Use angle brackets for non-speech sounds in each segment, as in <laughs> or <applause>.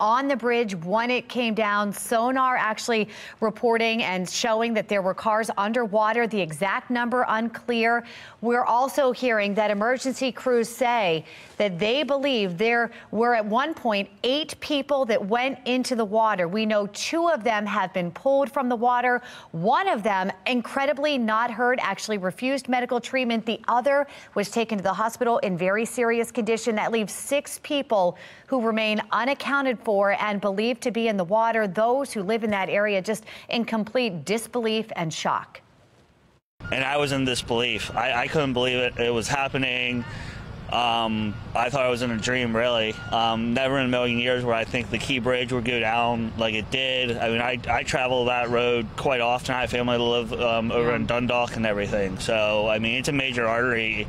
on the bridge when it came down. Sonar actually reporting and showing that there were cars underwater. The exact number unclear. We're also hearing that emergency crews say that they believe there were at one point eight people that went into the water. We know two of them have been pulled from the water. One of them, incredibly not hurt, actually refused medical treatment. The other was taken to the hospital in very serious condition. That leaves six people who remain unaccounted for and believed to be in the water. Those who live in that area just in complete disbelief and shock. And I was in disbelief. I, I couldn't believe it. It was happening. Um, I thought I was in a dream, really. Um, never in a million years where I think the Key Bridge would go down like it did. I mean, I, I travel that road quite often. I have family that live um, over in Dundalk and everything. So, I mean, it's a major artery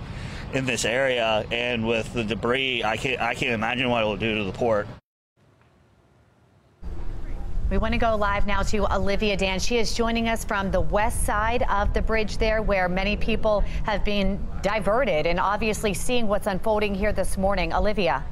in this area, and with the debris, I can't, I can't imagine what it will do to the port. We want to go live now to Olivia Dan. She is joining us from the west side of the bridge there where many people have been diverted and obviously seeing what's unfolding here this morning. Olivia.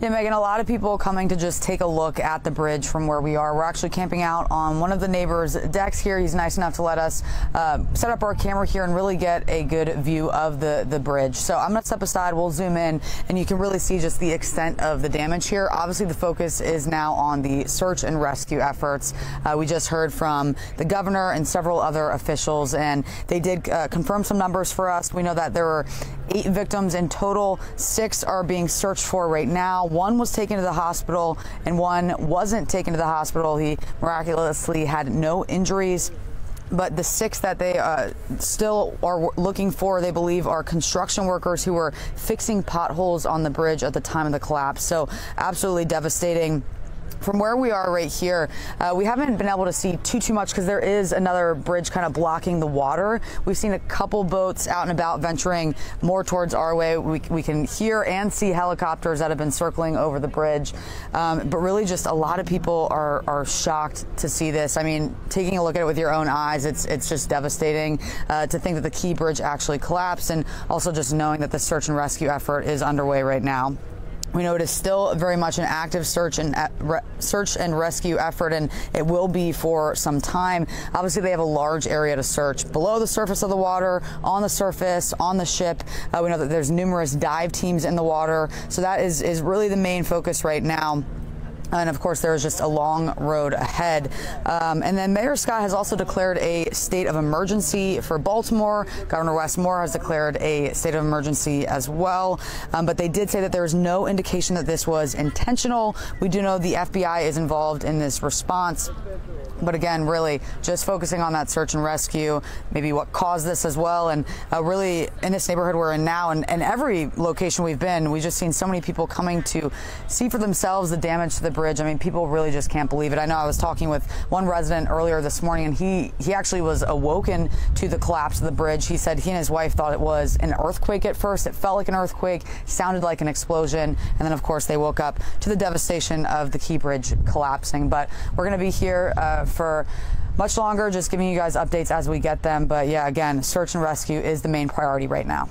Yeah, Megan, a lot of people coming to just take a look at the bridge from where we are. We're actually camping out on one of the neighbors' decks here. He's nice enough to let us uh, set up our camera here and really get a good view of the, the bridge. So I'm going to step aside. We'll zoom in and you can really see just the extent of the damage here. Obviously, the focus is now on the search and rescue efforts. Uh, we just heard from the governor and several other officials, and they did uh, confirm some numbers for us. We know that there were eight victims in total. Six are being searched for right now. One was taken to the hospital and one wasn't taken to the hospital. He miraculously had no injuries but the six that they uh, still are looking for, they believe, are construction workers who were fixing potholes on the bridge at the time of the collapse. So, absolutely devastating from where we are right here, uh, we haven't been able to see too, too much because there is another bridge kind of blocking the water. We've seen a couple boats out and about venturing more towards our way. We, we can hear and see helicopters that have been circling over the bridge. Um, but really just a lot of people are, are shocked to see this. I mean, taking a look at it with your own eyes, it's, it's just devastating uh, to think that the Key Bridge actually collapsed and also just knowing that the search and rescue effort is underway right now. We know it is still very much an active search and uh, search and rescue effort, and it will be for some time. Obviously, they have a large area to search below the surface of the water, on the surface, on the ship. Uh, we know that there's numerous dive teams in the water, so that is is really the main focus right now. And of course, there is just a long road ahead. Um, and then Mayor Scott has also declared a state of emergency for Baltimore. Governor Wes Moore has declared a state of emergency as well. Um, but they did say that there is no indication that this was intentional. We do know the FBI is involved in this response. But again, really just focusing on that search and rescue, maybe what caused this as well. And uh, really in this neighborhood we're in now and, and every location we've been, we've just seen so many people coming to see for themselves the damage to the bridge. I mean, people really just can't believe it. I know I was talking with one resident earlier this morning and he, he actually was awoken to the collapse of the bridge. He said he and his wife thought it was an earthquake at first. It felt like an earthquake, sounded like an explosion. And then, of course, they woke up to the devastation of the Key Bridge collapsing. But we're going to be here uh, for much longer, just giving you guys updates as we get them. But yeah, again, search and rescue is the main priority right now.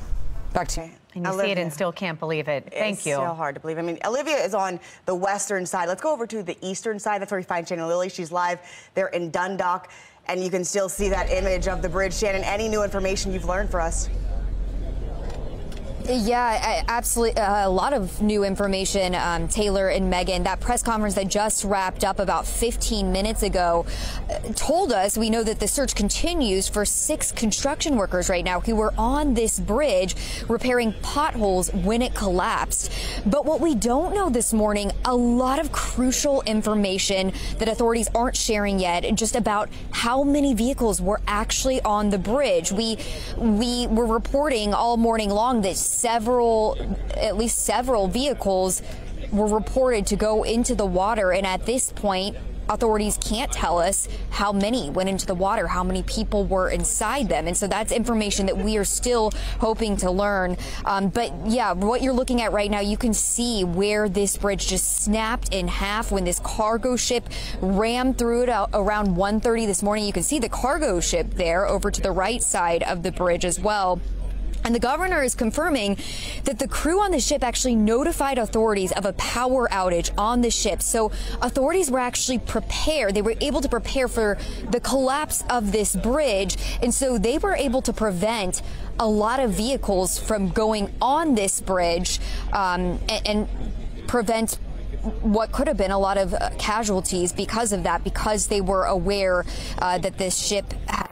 Back to you. And you Olivia. see it and still can't believe it. Thank it's you. It's so hard to believe. I mean, Olivia is on the western side. Let's go over to the eastern side. That's where we find Shannon Lilly. She's live there in Dundalk. And you can still see that image of the bridge. Shannon, any new information you've learned for us? Yeah, absolutely. Uh, a lot of new information, um, Taylor and Megan. That press conference that just wrapped up about 15 minutes ago uh, told us we know that the search continues for six construction workers right now who were on this bridge repairing potholes when it collapsed. But what we don't know this morning, a lot of crucial information that authorities aren't sharing yet, just about how many vehicles were actually on the bridge. We we were reporting all morning long that several, at least several vehicles were reported to go into the water. And at this point, authorities can't tell us how many went into the water, how many people were inside them. And so that's information that we are still hoping to learn. Um, but yeah, what you're looking at right now, you can see where this bridge just snapped in half when this cargo ship rammed through it around 1.30 this morning. You can see the cargo ship there over to the right side of the bridge as well. And the governor is confirming that the crew on the ship actually notified authorities of a power outage on the ship. So authorities were actually prepared. They were able to prepare for the collapse of this bridge. And so they were able to prevent a lot of vehicles from going on this bridge um, and, and prevent what could have been a lot of uh, casualties because of that, because they were aware uh, that this ship had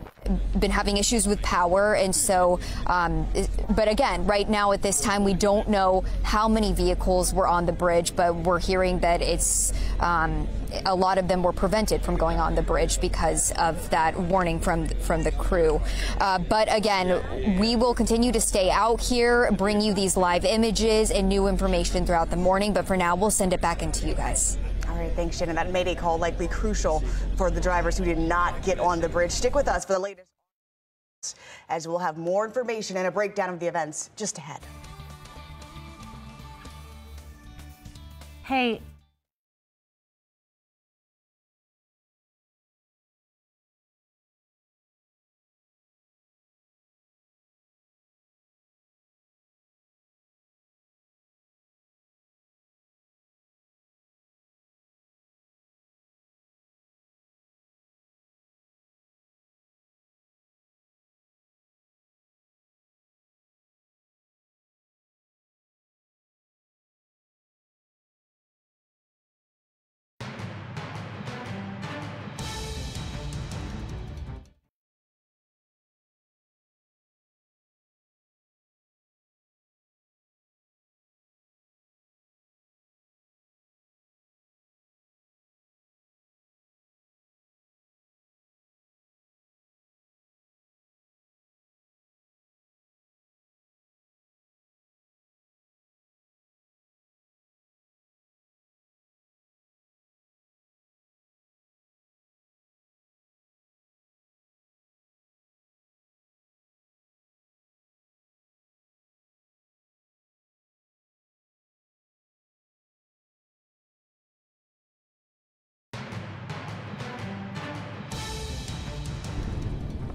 been having issues with power. And so, um, but again, right now at this time, we don't know how many vehicles were on the bridge, but we're hearing that it's um, a lot of them were prevented from going on the bridge because of that warning from from the crew. Uh, but again, we will continue to stay out here, bring you these live images and new information throughout the morning. But for now, we'll send it back into you guys. Right, thanks, Shannon. That Mayday call likely crucial for the drivers who did not get on the bridge. Stick with us for the latest as we'll have more information and a breakdown of the events just ahead. Hey,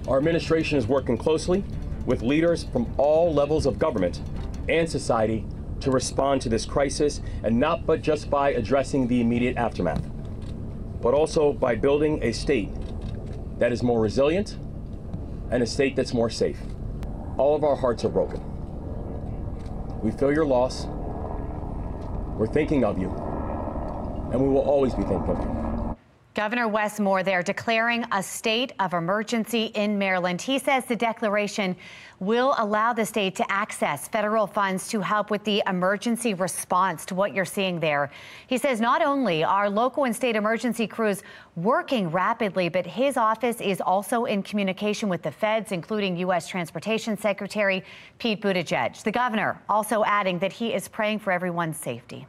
Our administration is working closely with leaders from all levels of government and society to respond to this crisis, and not but just by addressing the immediate aftermath, but also by building a state that is more resilient and a state that's more safe. All of our hearts are broken. We feel your loss. We're thinking of you, and we will always be thinking of you. Governor Wes Moore there declaring a state of emergency in Maryland. He says the declaration will allow the state to access federal funds to help with the emergency response to what you're seeing there. He says not only are local and state emergency crews working rapidly, but his office is also in communication with the feds, including U.S. Transportation Secretary Pete Buttigieg. The governor also adding that he is praying for everyone's safety.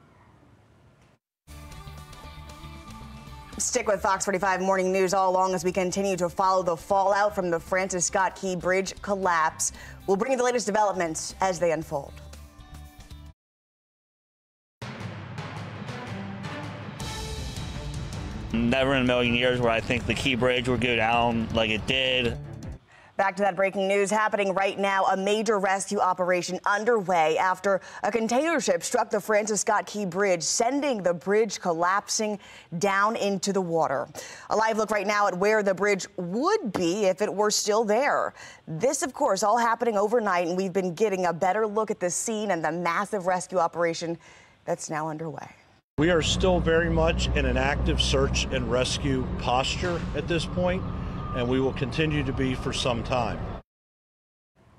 Stick with Fox 45 Morning News all along as we continue to follow the fallout from the Francis Scott Key Bridge collapse. We'll bring you the latest developments as they unfold. Never in a million years where I think the Key Bridge would go down like it did. Back to that breaking news happening right now. A major rescue operation underway after a container ship struck the Francis Scott Key Bridge, sending the bridge collapsing down into the water. A live look right now at where the bridge would be if it were still there. This, of course, all happening overnight, and we've been getting a better look at the scene and the massive rescue operation that's now underway. We are still very much in an active search and rescue posture at this point and we will continue to be for some time.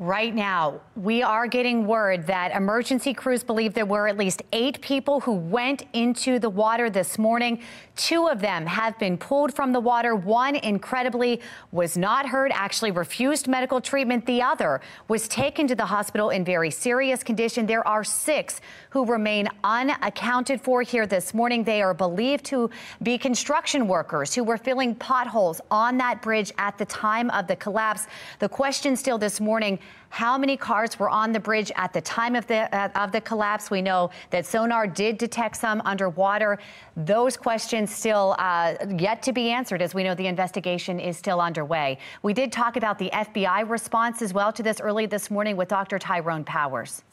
Right now, we are getting word that emergency crews believe there were at least eight people who went into the water this morning. Two of them have been pulled from the water. One, incredibly, was not hurt, actually refused medical treatment. The other was taken to the hospital in very serious condition. There are six who remain unaccounted for here this morning. They are believed to be construction workers who were filling potholes on that bridge at the time of the collapse. The question still this morning how many cars were on the bridge at the time of the uh, of the collapse. We know that sonar did detect some underwater. Those questions still uh, yet to be answered, as we know the investigation is still underway. We did talk about the FBI response as well to this early this morning with Dr. Tyrone Powers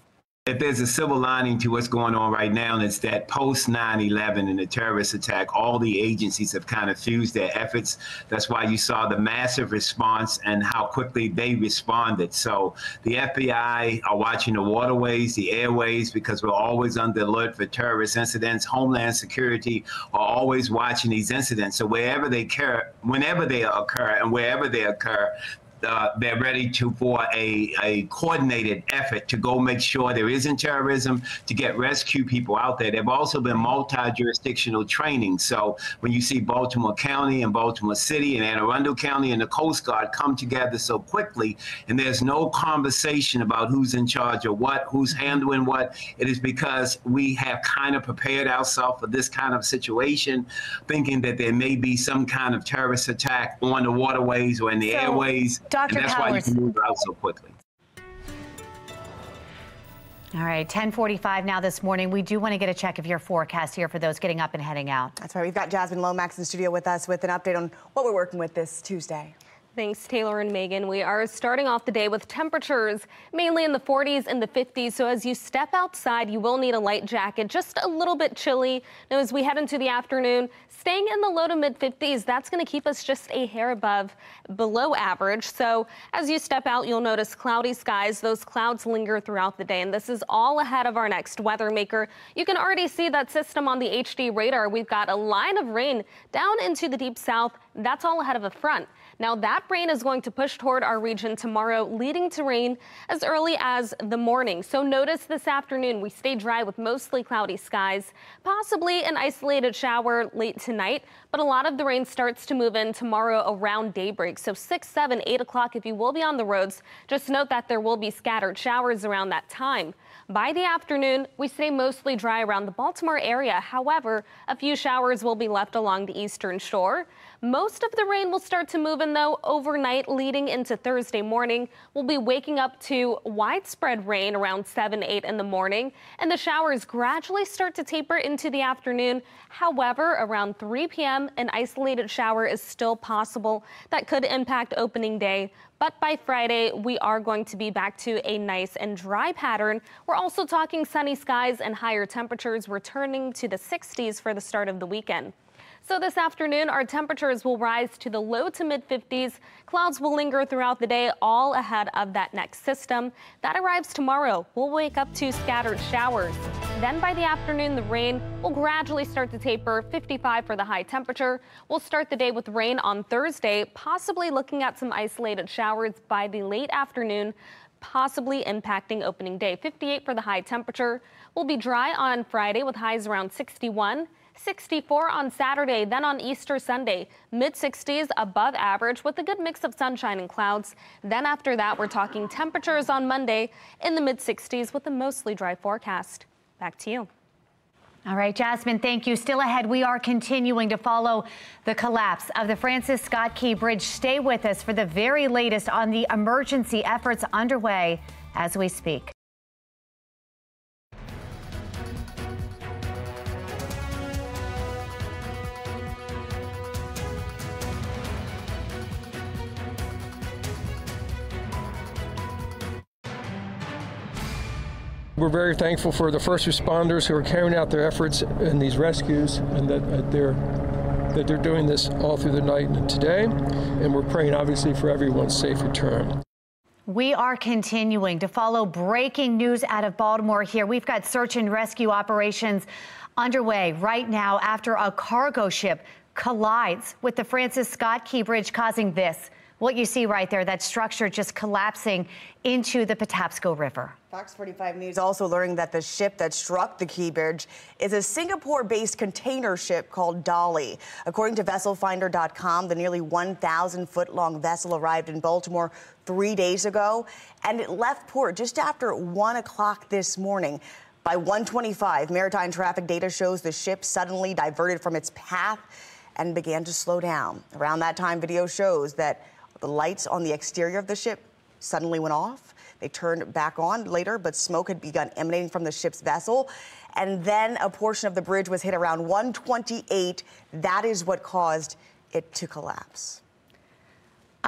if there's a silver lining to what's going on right now, and it's that post 9 11 and the terrorist attack, all the agencies have kind of fused their efforts. That's why you saw the massive response and how quickly they responded. So the FBI are watching the waterways, the airways, because we're always under alert for terrorist incidents. Homeland Security are always watching these incidents. So wherever they occur, whenever they occur, and wherever they occur, uh, they're ready to for a, a coordinated effort to go make sure there isn't terrorism to get rescue people out there. They've also been multi-jurisdictional training. So when you see Baltimore County and Baltimore City and Anne Arundel County and the Coast Guard come together so quickly, and there's no conversation about who's in charge of what, who's handling what, it is because we have kind of prepared ourselves for this kind of situation, thinking that there may be some kind of terrorist attack on the waterways or in the so, airways. Dr. And that's Powers. why you can move out so quickly. All right, 1045 now this morning. We do want to get a check of your forecast here for those getting up and heading out. That's right. We've got Jasmine Lomax in the studio with us with an update on what we're working with this Tuesday. Thanks, Taylor and Megan. We are starting off the day with temperatures mainly in the 40s and the 50s. So as you step outside, you will need a light jacket, just a little bit chilly. Now, as we head into the afternoon, staying in the low to mid 50s, that's going to keep us just a hair above below average. So as you step out, you'll notice cloudy skies. Those clouds linger throughout the day. And this is all ahead of our next weather maker. You can already see that system on the HD radar. We've got a line of rain down into the deep south. That's all ahead of a front. Now that rain is going to push toward our region tomorrow, leading to rain as early as the morning. So notice this afternoon we stay dry with mostly cloudy skies, possibly an isolated shower late tonight, but a lot of the rain starts to move in tomorrow around daybreak. So 6, 7, 8 o'clock if you will be on the roads, just note that there will be scattered showers around that time. By the afternoon, we stay mostly dry around the Baltimore area. However, a few showers will be left along the eastern shore. Most of the rain will start to move in, though, overnight leading into Thursday morning. We'll be waking up to widespread rain around 7, 8 in the morning, and the showers gradually start to taper into the afternoon. However, around 3 p.m., an isolated shower is still possible that could impact opening day. But by Friday, we are going to be back to a nice and dry pattern. We're also talking sunny skies and higher temperatures returning to the 60s for the start of the weekend. So this afternoon, our temperatures will rise to the low to mid 50s. Clouds will linger throughout the day, all ahead of that next system. That arrives tomorrow. We'll wake up to scattered showers. Then by the afternoon, the rain will gradually start to taper, 55 for the high temperature. We'll start the day with rain on Thursday, possibly looking at some isolated showers by the late afternoon possibly impacting opening day. 58 for the high temperature. We'll be dry on Friday with highs around 61. 64 on Saturday, then on Easter Sunday, mid 60s above average with a good mix of sunshine and clouds. Then after that, we're talking temperatures on Monday in the mid 60s with a mostly dry forecast. Back to you. All right, Jasmine, thank you. Still ahead, we are continuing to follow the collapse of the Francis Scott Key Bridge. Stay with us for the very latest on the emergency efforts underway as we speak. We're very thankful for the first responders who are carrying out their efforts in these rescues and that uh, they're that they're doing this all through the night and today. And we're praying obviously for everyone's safe return. We are continuing to follow breaking news out of Baltimore here. We've got search and rescue operations underway right now after a cargo ship collides with the Francis Scott Key Bridge, causing this what you see right there, that structure just collapsing into the Patapsco River. Fox 45 News also learning that the ship that struck the Key Bridge is a Singapore-based container ship called Dali. According to VesselFinder.com, the nearly 1,000-foot-long vessel arrived in Baltimore three days ago, and it left port just after 1 o'clock this morning. By 125, maritime traffic data shows the ship suddenly diverted from its path and began to slow down. Around that time, video shows that the lights on the exterior of the ship suddenly went off. They turned back on later, but smoke had begun emanating from the ship's vessel. And then a portion of the bridge was hit around 128. That is what caused it to collapse.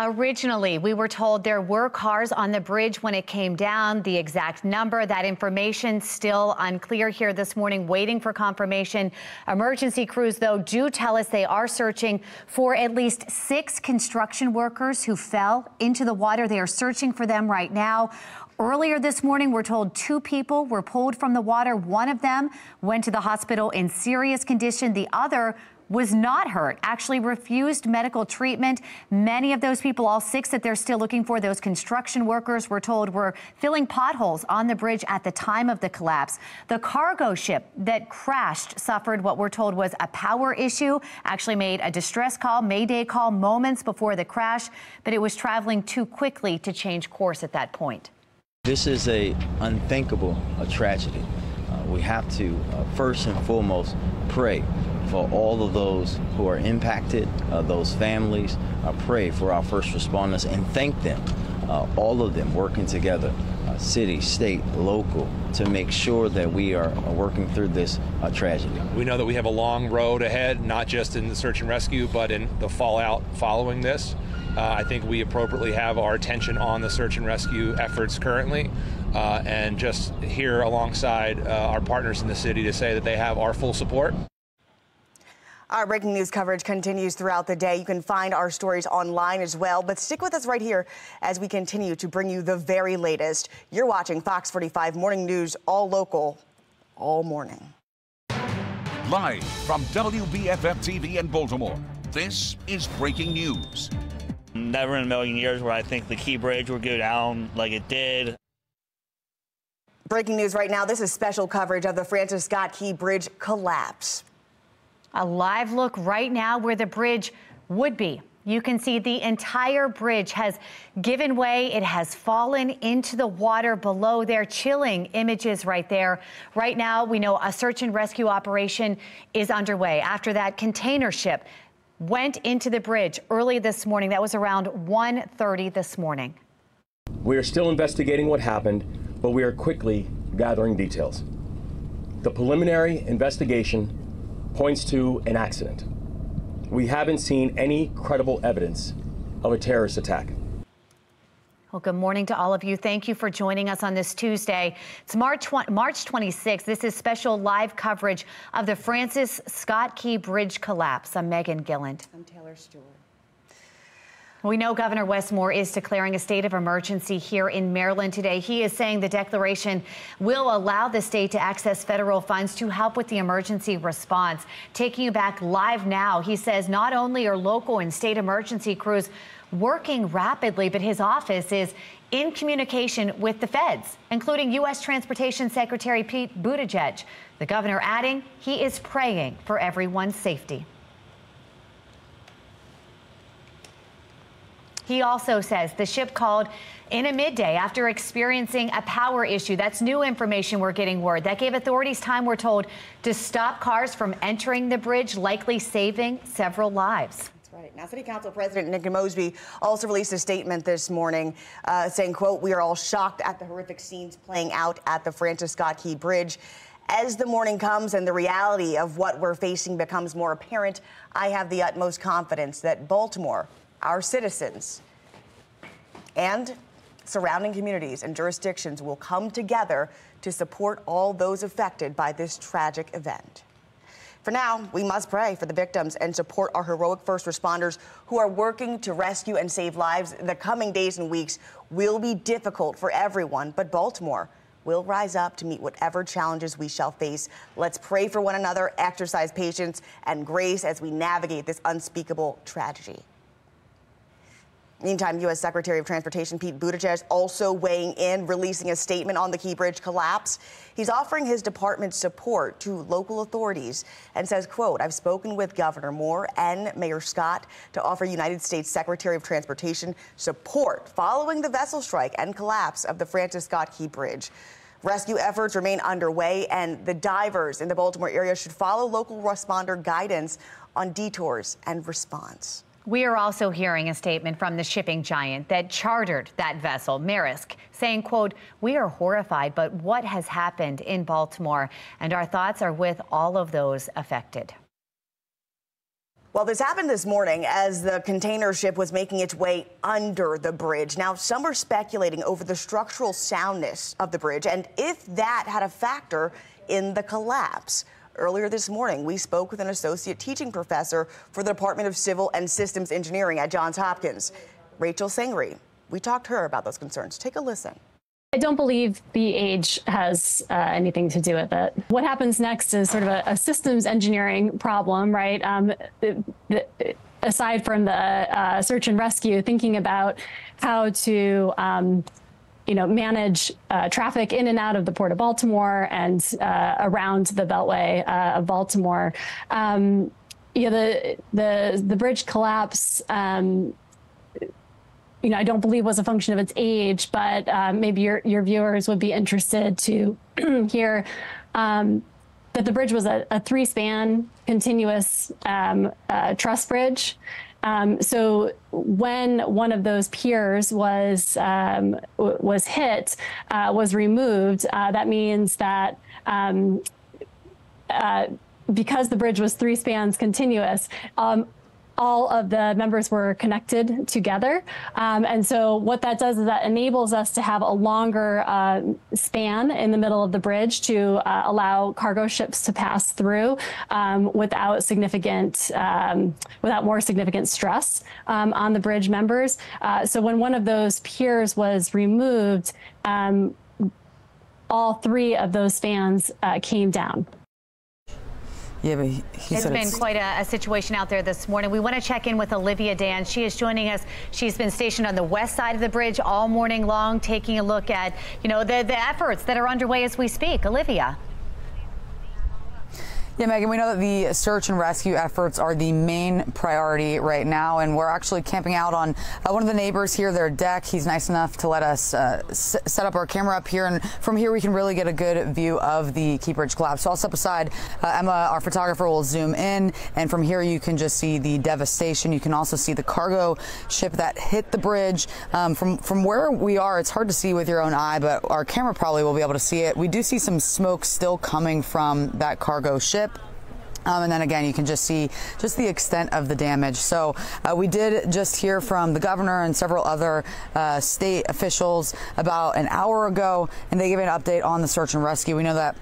Originally, we were told there were cars on the bridge when it came down. The exact number, that information still unclear here this morning, waiting for confirmation. Emergency crews, though, do tell us they are searching for at least six construction workers who fell into the water. They are searching for them right now. Earlier this morning, we're told two people were pulled from the water. One of them went to the hospital in serious condition. The other was not hurt, actually refused medical treatment. Many of those people, all six that they're still looking for, those construction workers were told were filling potholes on the bridge at the time of the collapse. The cargo ship that crashed suffered what we're told was a power issue, actually made a distress call, mayday call moments before the crash, but it was traveling too quickly to change course at that point. This is a unthinkable a tragedy. Uh, we have to uh, first and foremost pray for all of those who are impacted, uh, those families. I pray for our first responders and thank them, uh, all of them working together, uh, city, state, local, to make sure that we are working through this uh, tragedy. We know that we have a long road ahead, not just in the search and rescue, but in the fallout following this. Uh, I think we appropriately have our attention on the search and rescue efforts currently, uh, and just here alongside uh, our partners in the city to say that they have our full support. Our breaking news coverage continues throughout the day. You can find our stories online as well, but stick with us right here as we continue to bring you the very latest. You're watching Fox 45 Morning News, all local, all morning. Live from WBFF TV in Baltimore, this is breaking news. Never in a million years where I think the Key Bridge would go down like it did. Breaking news right now. This is special coverage of the Francis Scott Key Bridge collapse. A live look right now where the bridge would be. You can see the entire bridge has given way. It has fallen into the water below there. Chilling images right there. Right now, we know a search and rescue operation is underway. After that container ship went into the bridge early this morning. That was around 1:30 this morning. We are still investigating what happened, but we are quickly gathering details. The preliminary investigation points to an accident. We haven't seen any credible evidence of a terrorist attack. Well, good morning to all of you. Thank you for joining us on this Tuesday. It's March March 26th. This is special live coverage of the Francis Scott Key Bridge collapse. I'm Megan Gilland. I'm Taylor Stewart. We know Governor Wes Moore is declaring a state of emergency here in Maryland today. He is saying the declaration will allow the state to access federal funds to help with the emergency response. Taking you back live now, he says not only are local and state emergency crews working rapidly, but his office is in communication with the feds, including U.S. Transportation Secretary Pete Buttigieg. The governor adding he is praying for everyone's safety. He also says the ship called in a mayday after experiencing a power issue. That's new information we're getting word. That gave authorities time, we're told, to stop cars from entering the bridge, likely saving several lives. That's right. Now, City Council President Nick Mosby also released a statement this morning uh, saying, quote, we are all shocked at the horrific scenes playing out at the Francis Scott Key Bridge. As the morning comes and the reality of what we're facing becomes more apparent, I have the utmost confidence that Baltimore our citizens and surrounding communities and jurisdictions will come together to support all those affected by this tragic event. For now, we must pray for the victims and support our heroic first responders who are working to rescue and save lives. The coming days and weeks will be difficult for everyone, but Baltimore will rise up to meet whatever challenges we shall face. Let's pray for one another, exercise patience and grace as we navigate this unspeakable tragedy. Meantime, U.S. Secretary of Transportation Pete Buttigieg also weighing in, releasing a statement on the Key Bridge collapse. He's offering his department's support to local authorities and says, quote, I've spoken with Governor Moore and Mayor Scott to offer United States Secretary of Transportation support following the vessel strike and collapse of the Francis Scott Key Bridge. Rescue efforts remain underway, and the divers in the Baltimore area should follow local responder guidance on detours and response. We are also hearing a statement from the shipping giant that chartered that vessel, Maersk, saying, quote, we are horrified, but what has happened in Baltimore? And our thoughts are with all of those affected. Well, this happened this morning as the container ship was making its way under the bridge. Now, some are speculating over the structural soundness of the bridge and if that had a factor in the collapse. Earlier this morning, we spoke with an associate teaching professor for the Department of Civil and Systems Engineering at Johns Hopkins, Rachel Sangree. We talked to her about those concerns. Take a listen. I don't believe the age has uh, anything to do with it. What happens next is sort of a, a systems engineering problem, right? Um, the, the, aside from the uh, search and rescue, thinking about how to um, you know, manage uh, traffic in and out of the Port of Baltimore and uh, around the Beltway uh, of Baltimore. Um, you know, the the the bridge collapse. Um, you know, I don't believe was a function of its age, but uh, maybe your your viewers would be interested to <clears throat> hear um, that the bridge was a, a three span continuous um, uh, truss bridge. Um, so when one of those piers was um, was hit, uh, was removed, uh, that means that. Um, uh, because the bridge was three spans continuous, um, all of the members were connected together. Um, and so what that does is that enables us to have a longer uh, span in the middle of the bridge to uh, allow cargo ships to pass through um, without significant, um, without more significant stress um, on the bridge members. Uh, so when one of those piers was removed, um, all three of those spans uh, came down. Yeah, but he, he it's been it's quite a, a, situation out there this morning. We want to check in with Olivia Dan. She is joining us. She's been stationed on the west side of the bridge all morning long, taking a look at, you know, the, the efforts that are underway as we speak. Olivia. Yeah, Megan, we know that the search and rescue efforts are the main priority right now, and we're actually camping out on uh, one of the neighbors here, their deck. He's nice enough to let us uh, set up our camera up here, and from here we can really get a good view of the Key Bridge collapse. So I'll step aside. Uh, Emma, our photographer, will zoom in, and from here you can just see the devastation. You can also see the cargo ship that hit the bridge. Um, from from where we are, it's hard to see with your own eye, but our camera probably will be able to see it. We do see some smoke still coming from that cargo ship. Um, and then again, you can just see just the extent of the damage. So uh, we did just hear from the governor and several other uh, state officials about an hour ago, and they gave an update on the search and rescue. We know that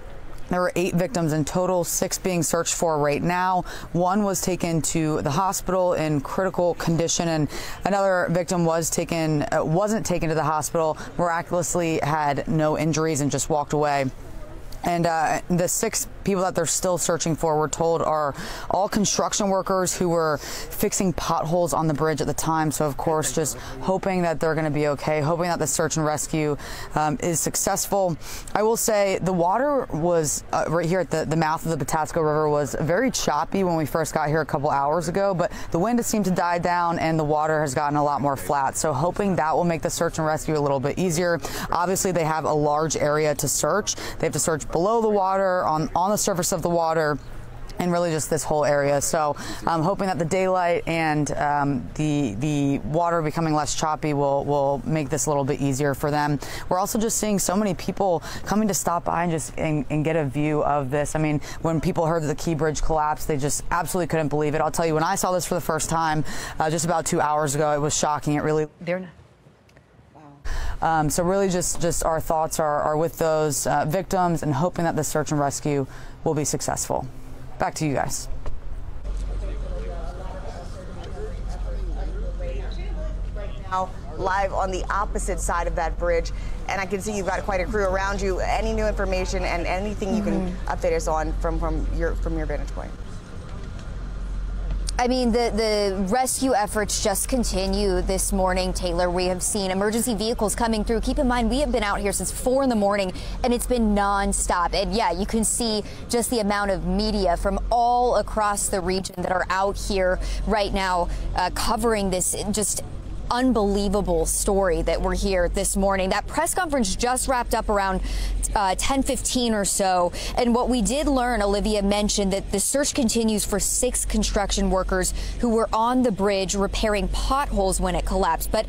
there were eight victims in total, six being searched for right now. One was taken to the hospital in critical condition, and another victim was taken uh, wasn't taken to the hospital. Miraculously, had no injuries and just walked away. And uh, the six people that they're still searching for, we're told, are all construction workers who were fixing potholes on the bridge at the time. So, of course, just hoping that they're going to be okay, hoping that the search and rescue um, is successful. I will say the water was uh, right here at the, the mouth of the Patapsco River was very choppy when we first got here a couple hours ago, but the wind has seemed to die down and the water has gotten a lot more flat. So, hoping that will make the search and rescue a little bit easier. Obviously, they have a large area to search. They have to search below the water, on, on the surface of the water and really just this whole area. So I'm hoping that the daylight and um, the the water becoming less choppy will will make this a little bit easier for them. We're also just seeing so many people coming to stop by and just and, and get a view of this. I mean, when people heard that the Key Bridge collapsed, they just absolutely couldn't believe it. I'll tell you, when I saw this for the first time uh, just about two hours ago, it was shocking. It really. They're not. Um, so really, just just our thoughts are, are with those uh, victims and hoping that the search and rescue will be successful. Back to you guys. Now, live on the opposite side of that bridge, and I can see you've got quite a crew around you. Any new information and anything you can Mhm. update us on from from your from your vantage point? I mean, the, the rescue efforts just continue this morning, Taylor. We have seen emergency vehicles coming through. Keep in mind, we have been out here since four in the morning and it's been nonstop. And yeah, you can see just the amount of media from all across the region that are out here right now uh, covering this just unbelievable story that we're here this morning. That press conference just wrapped up around uh, 10:15 or so, and what we did learn, Olivia mentioned that the search continues for six construction workers who were on the bridge repairing potholes when it collapsed. But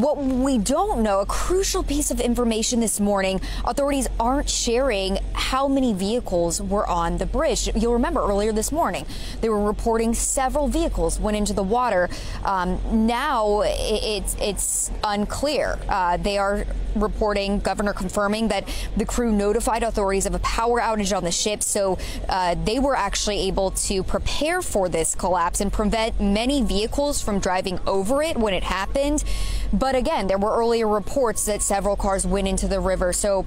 what we don't know, a crucial piece of information this morning, authorities aren't sharing how many vehicles were on the bridge. You'll remember earlier this morning, they were reporting several vehicles went into the water. Um, now it's it's unclear. Uh, they are reporting, governor confirming that the crew notified authorities of a power outage on the ship, so uh, they were actually able to prepare for this collapse and prevent many vehicles from driving over it when it happened. But again, there were earlier reports that several cars went into the river, so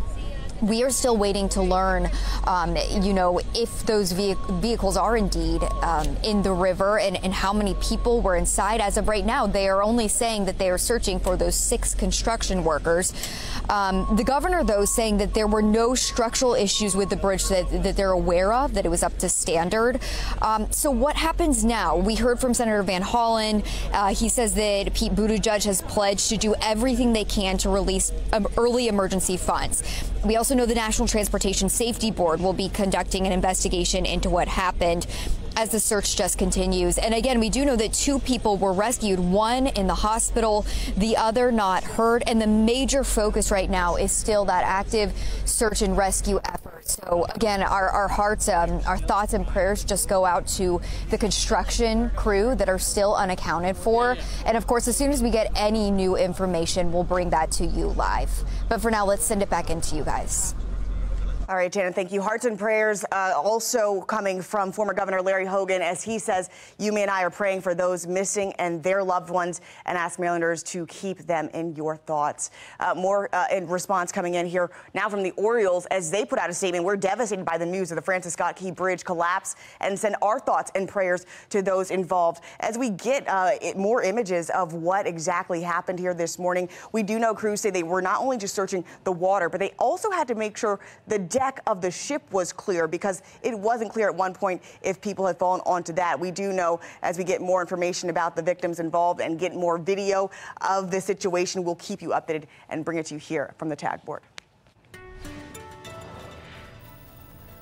we are still waiting to learn, um, you know, if those ve vehicles are indeed um, in the river and, and, how many people were inside. As of right now, they are only saying that they are searching for those six construction workers. Um, the governor, though, saying that there were no structural issues with the bridge that, that they're aware of, that it was up to standard. Um, so what happens now? We heard from Senator Van Hollen. Uh, he says that Pete Buttigieg has pledged to do everything they can to release um, early emergency funds. We also know the National Transportation Safety Board will be conducting an investigation into what happened as the search just continues. And again, we do know that two people were rescued, one in the hospital, the other not hurt. And the major focus right now is still that active search and rescue effort. So again, our, our hearts, um, our thoughts and prayers just go out to the construction crew that are still unaccounted for. And of course, as soon as we get any new information, we'll bring that to you live. But for now, let's send it back into you guys. All right, Janet, thank you. Hearts and prayers uh, also coming from former Governor Larry Hogan as he says, You, me, and I are praying for those missing and their loved ones and ask Marylanders to keep them in your thoughts. Uh, more uh, in response coming in here now from the Orioles as they put out a statement. We're devastated by the news of the Francis Scott Key Bridge collapse and send our thoughts and prayers to those involved. As we get uh, more images of what exactly happened here this morning, we do know crews say they were not only just searching the water, but they also had to make sure the deck of the ship was clear because it wasn't clear at one point if people had fallen onto that. We do know as we get more information about the victims involved and get more video of the situation, we'll keep you updated and bring it to you here from the tag board.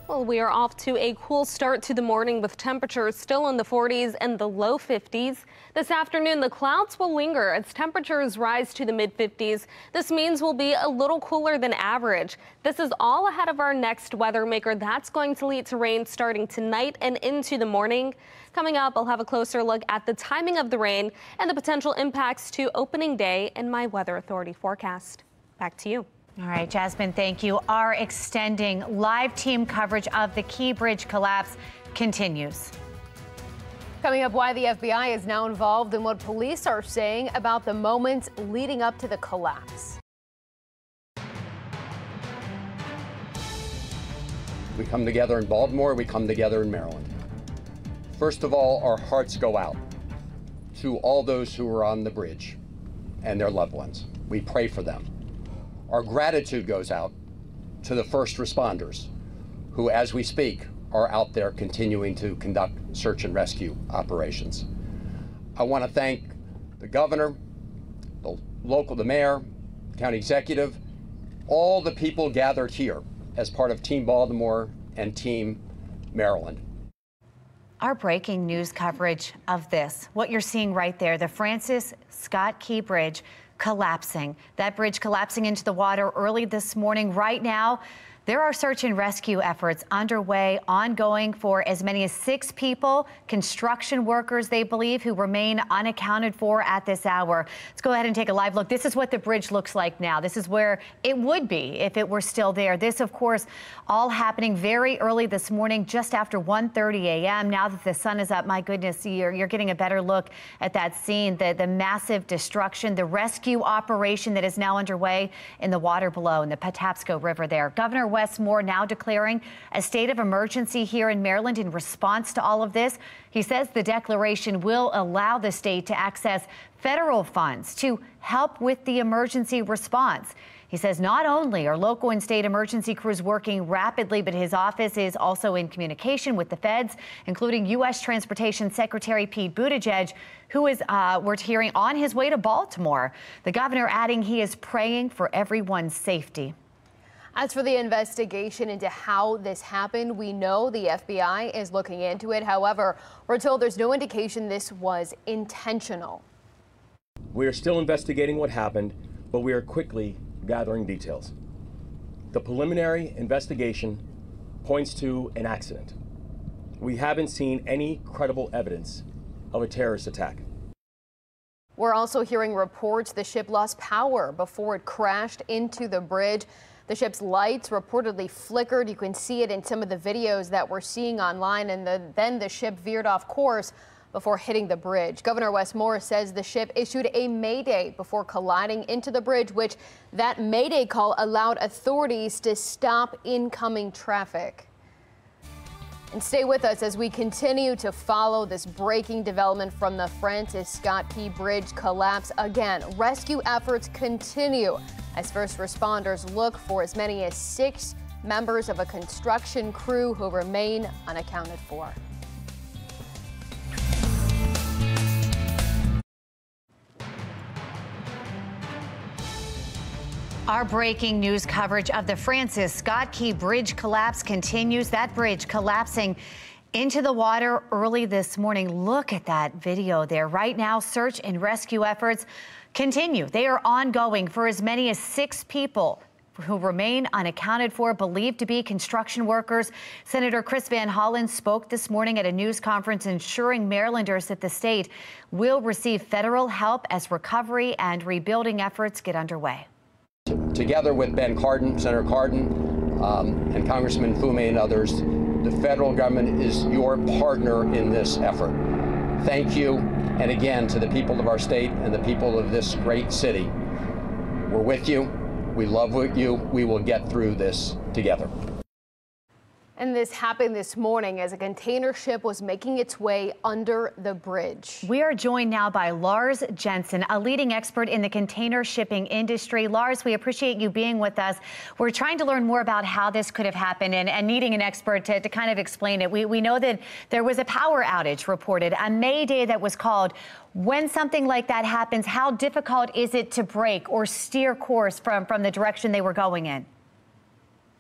Well, we are off to a cool start to the morning with temperatures still in the 40s and the low 50s. This afternoon, the clouds will linger as temperatures rise to the mid 50s. This means we'll be a little cooler than average. This is all ahead of our next weather maker. That's going to lead to rain starting tonight and into the morning. Coming up, I'll have a closer look at the timing of the rain and the potential impacts to opening day in my Weather Authority forecast. Back to you. All right, Jasmine, thank you. Our extending live team coverage of the Key Bridge collapse continues. Coming up, why the FBI is now involved and what police are saying about the moments leading up to the collapse. We come together in Baltimore, we come together in Maryland. First of all, our hearts go out to all those who are on the bridge and their loved ones. We pray for them. Our gratitude goes out to the first responders who, as we speak, are out there continuing to conduct search and rescue operations. I want to thank the governor, the local, the mayor, county executive, all the people gathered here as part of Team Baltimore and Team Maryland. Our breaking news coverage of this, what you're seeing right there, the Francis Scott Key Bridge collapsing. That bridge collapsing into the water early this morning. Right now, there are search and rescue efforts underway, ongoing for as many as six people, construction workers, they believe, who remain unaccounted for at this hour. Let's go ahead and take a live look. This is what the bridge looks like now. This is where it would be if it were still there. This, of course, all happening very early this morning, just after 1.30 a.m. Now that the sun is up, my goodness, you're, you're getting a better look at that scene, the, the massive destruction, the rescue operation that is now underway in the water below in the Patapsco River there. Governor Wes Moore now declaring a state of emergency here in Maryland in response to all of this. He says the declaration will allow the state to access federal funds to help with the emergency response. He says not only are local and state emergency crews working rapidly, but his office is also in communication with the feds, including U.S. Transportation Secretary Pete Buttigieg, who is, uh, we're hearing, on his way to Baltimore. The governor adding he is praying for everyone's safety. As for the investigation into how this happened, we know the FBI is looking into it. However, we're told there's no indication this was intentional. We are still investigating what happened, but we are quickly gathering details. The preliminary investigation points to an accident. We haven't seen any credible evidence of a terrorist attack. We're also hearing reports the ship lost power before it crashed into the bridge. The ship's lights reportedly flickered. You can see it in some of the videos that we're seeing online. And the, then the ship veered off course before hitting the bridge. Governor Wes Moore says the ship issued a mayday before colliding into the bridge, which that mayday call allowed authorities to stop incoming traffic. And stay with us as we continue to follow this breaking development from the Francis Scott Key Bridge collapse. Again, rescue efforts continue as first responders look for as many as six members of a construction crew who remain unaccounted for. Our breaking news coverage of the Francis Scott Key Bridge collapse continues. That bridge collapsing into the water early this morning. Look at that video there. Right now, search and rescue efforts continue. They are ongoing for as many as six people who remain unaccounted for, believed to be construction workers. Senator Chris Van Hollen spoke this morning at a news conference ensuring Marylanders that the state will receive federal help as recovery and rebuilding efforts get underway together with Ben Cardin, Senator Cardin, um, and Congressman Mfume and others, the federal government is your partner in this effort. Thank you, and again, to the people of our state and the people of this great city. We're with you. We love you. We will get through this together. And this happened this morning as a container ship was making its way under the bridge. We are joined now by Lars Jensen, a leading expert in the container shipping industry. Lars, we appreciate you being with us. We're trying to learn more about how this could have happened and, and needing an expert to, to kind of explain it. We, we know that there was a power outage reported, a Mayday that was called. When something like that happens, how difficult is it to brake or steer course from, from the direction they were going in?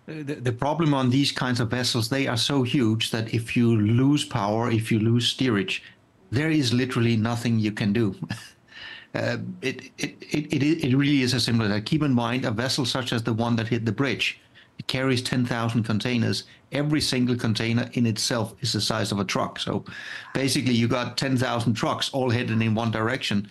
The, the, problem on these kinds of vessels, they are so huge that if you lose power, if you lose steerage, there is literally nothing you can do. <laughs> uh, it, it, it, it, really is as simple as that. Keep in mind, a vessel such as the one that hit the bridge, it carries 10,000 containers. Every single container in itself is the size of a truck. So basically, you got 10,000 trucks all headed in one direction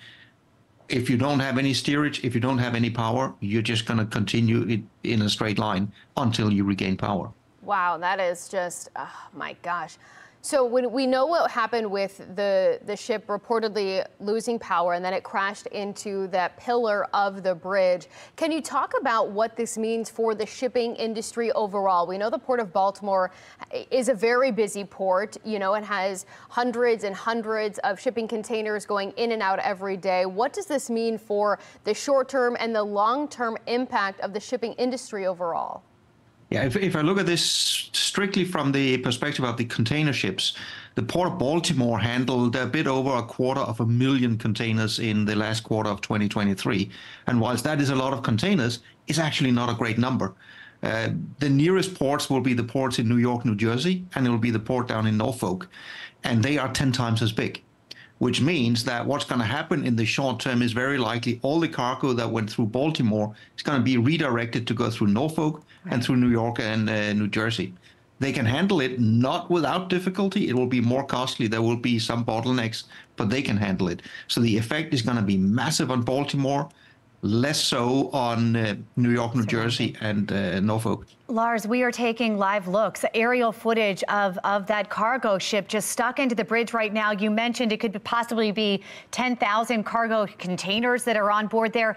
if you don't have any steerage, if you don't have any power, you're just going to continue it in a straight line until you regain power. Wow, that is just, oh my gosh. So when we know what happened with the, the ship reportedly losing power and then it crashed into that pillar of the bridge. Can you talk about what this means for the shipping industry overall? We know the Port of Baltimore is a very busy port. You know, it has hundreds and hundreds of shipping containers going in and out every day. What does this mean for the short term and the long term impact of the shipping industry overall? Yeah, if, if I look at this strictly from the perspective of the container ships, the Port of Baltimore handled a bit over a quarter of a million containers in the last quarter of 2023. And whilst that is a lot of containers, it's actually not a great number. Uh, the nearest ports will be the ports in New York, New Jersey, and it will be the port down in Norfolk. And they are 10 times as big which means that what's going to happen in the short term is very likely all the cargo that went through Baltimore is going to be redirected to go through Norfolk right. and through New York and uh, New Jersey. They can handle it not without difficulty. It will be more costly. There will be some bottlenecks, but they can handle it. So the effect is going to be massive on Baltimore less so on uh, New York, New Jersey, and uh, Norfolk. Lars, we are taking live looks, aerial footage of, of that cargo ship just stuck into the bridge right now. You mentioned it could possibly be 10,000 cargo containers that are on board there.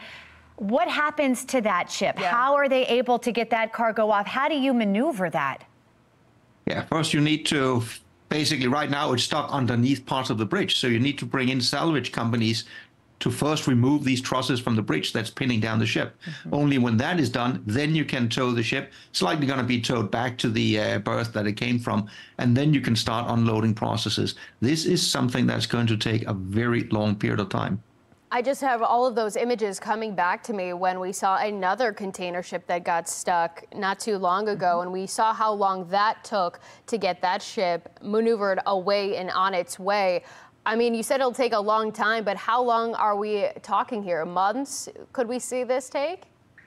What happens to that ship? Yeah. How are they able to get that cargo off? How do you maneuver that? Yeah, first you need to basically right now it's stuck underneath parts of the bridge. So you need to bring in salvage companies to first remove these trusses from the bridge that's pinning down the ship. Mm-hmm. Only when that is done, then you can tow the ship. It's likely going to be towed back to the uh, berth that it came from, and then you can start unloading processes. This is something that's going to take a very long period of time. I just have all of those images coming back to me when we saw another container ship that got stuck not too long ago, mm-hmm. and we saw how long that took to get that ship maneuvered away and on its way. I mean, you said it'll take a long time, but how long are we talking here? Months? Could we see this take?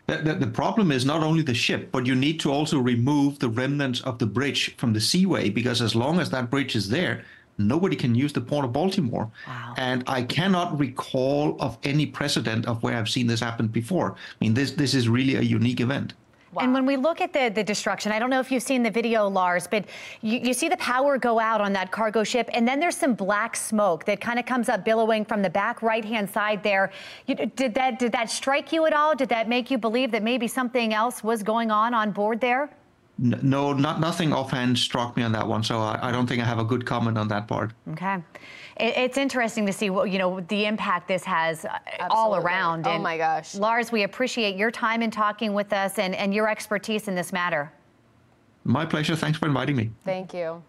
The, the, the, problem is not only the ship, but you need to also remove the remnants of the bridge from the seaway because as long as that bridge is there, nobody can use the port of Baltimore. Wow. And I cannot recall of any precedent of where I've seen this happen before. I mean, this this is really a unique event. Wow. And when we look at the, the destruction, I don't know if you've seen the video, Lars, but you, you see the power go out on that cargo ship, and then there's some black smoke that kind of comes up billowing from the back right-hand side there. You, did that did that strike you at all? Did that make you believe that maybe something else was going on on board there? No, not nothing offhand struck me on that one, so I, I don't think I have a good comment on that part. Okay, it, it's interesting to see what you know the impact this has uh, Absolutely. all around. Oh and my gosh, Lars, we appreciate your time in talking with us and, and your expertise in this matter. My pleasure. Thanks for inviting me. Thank you.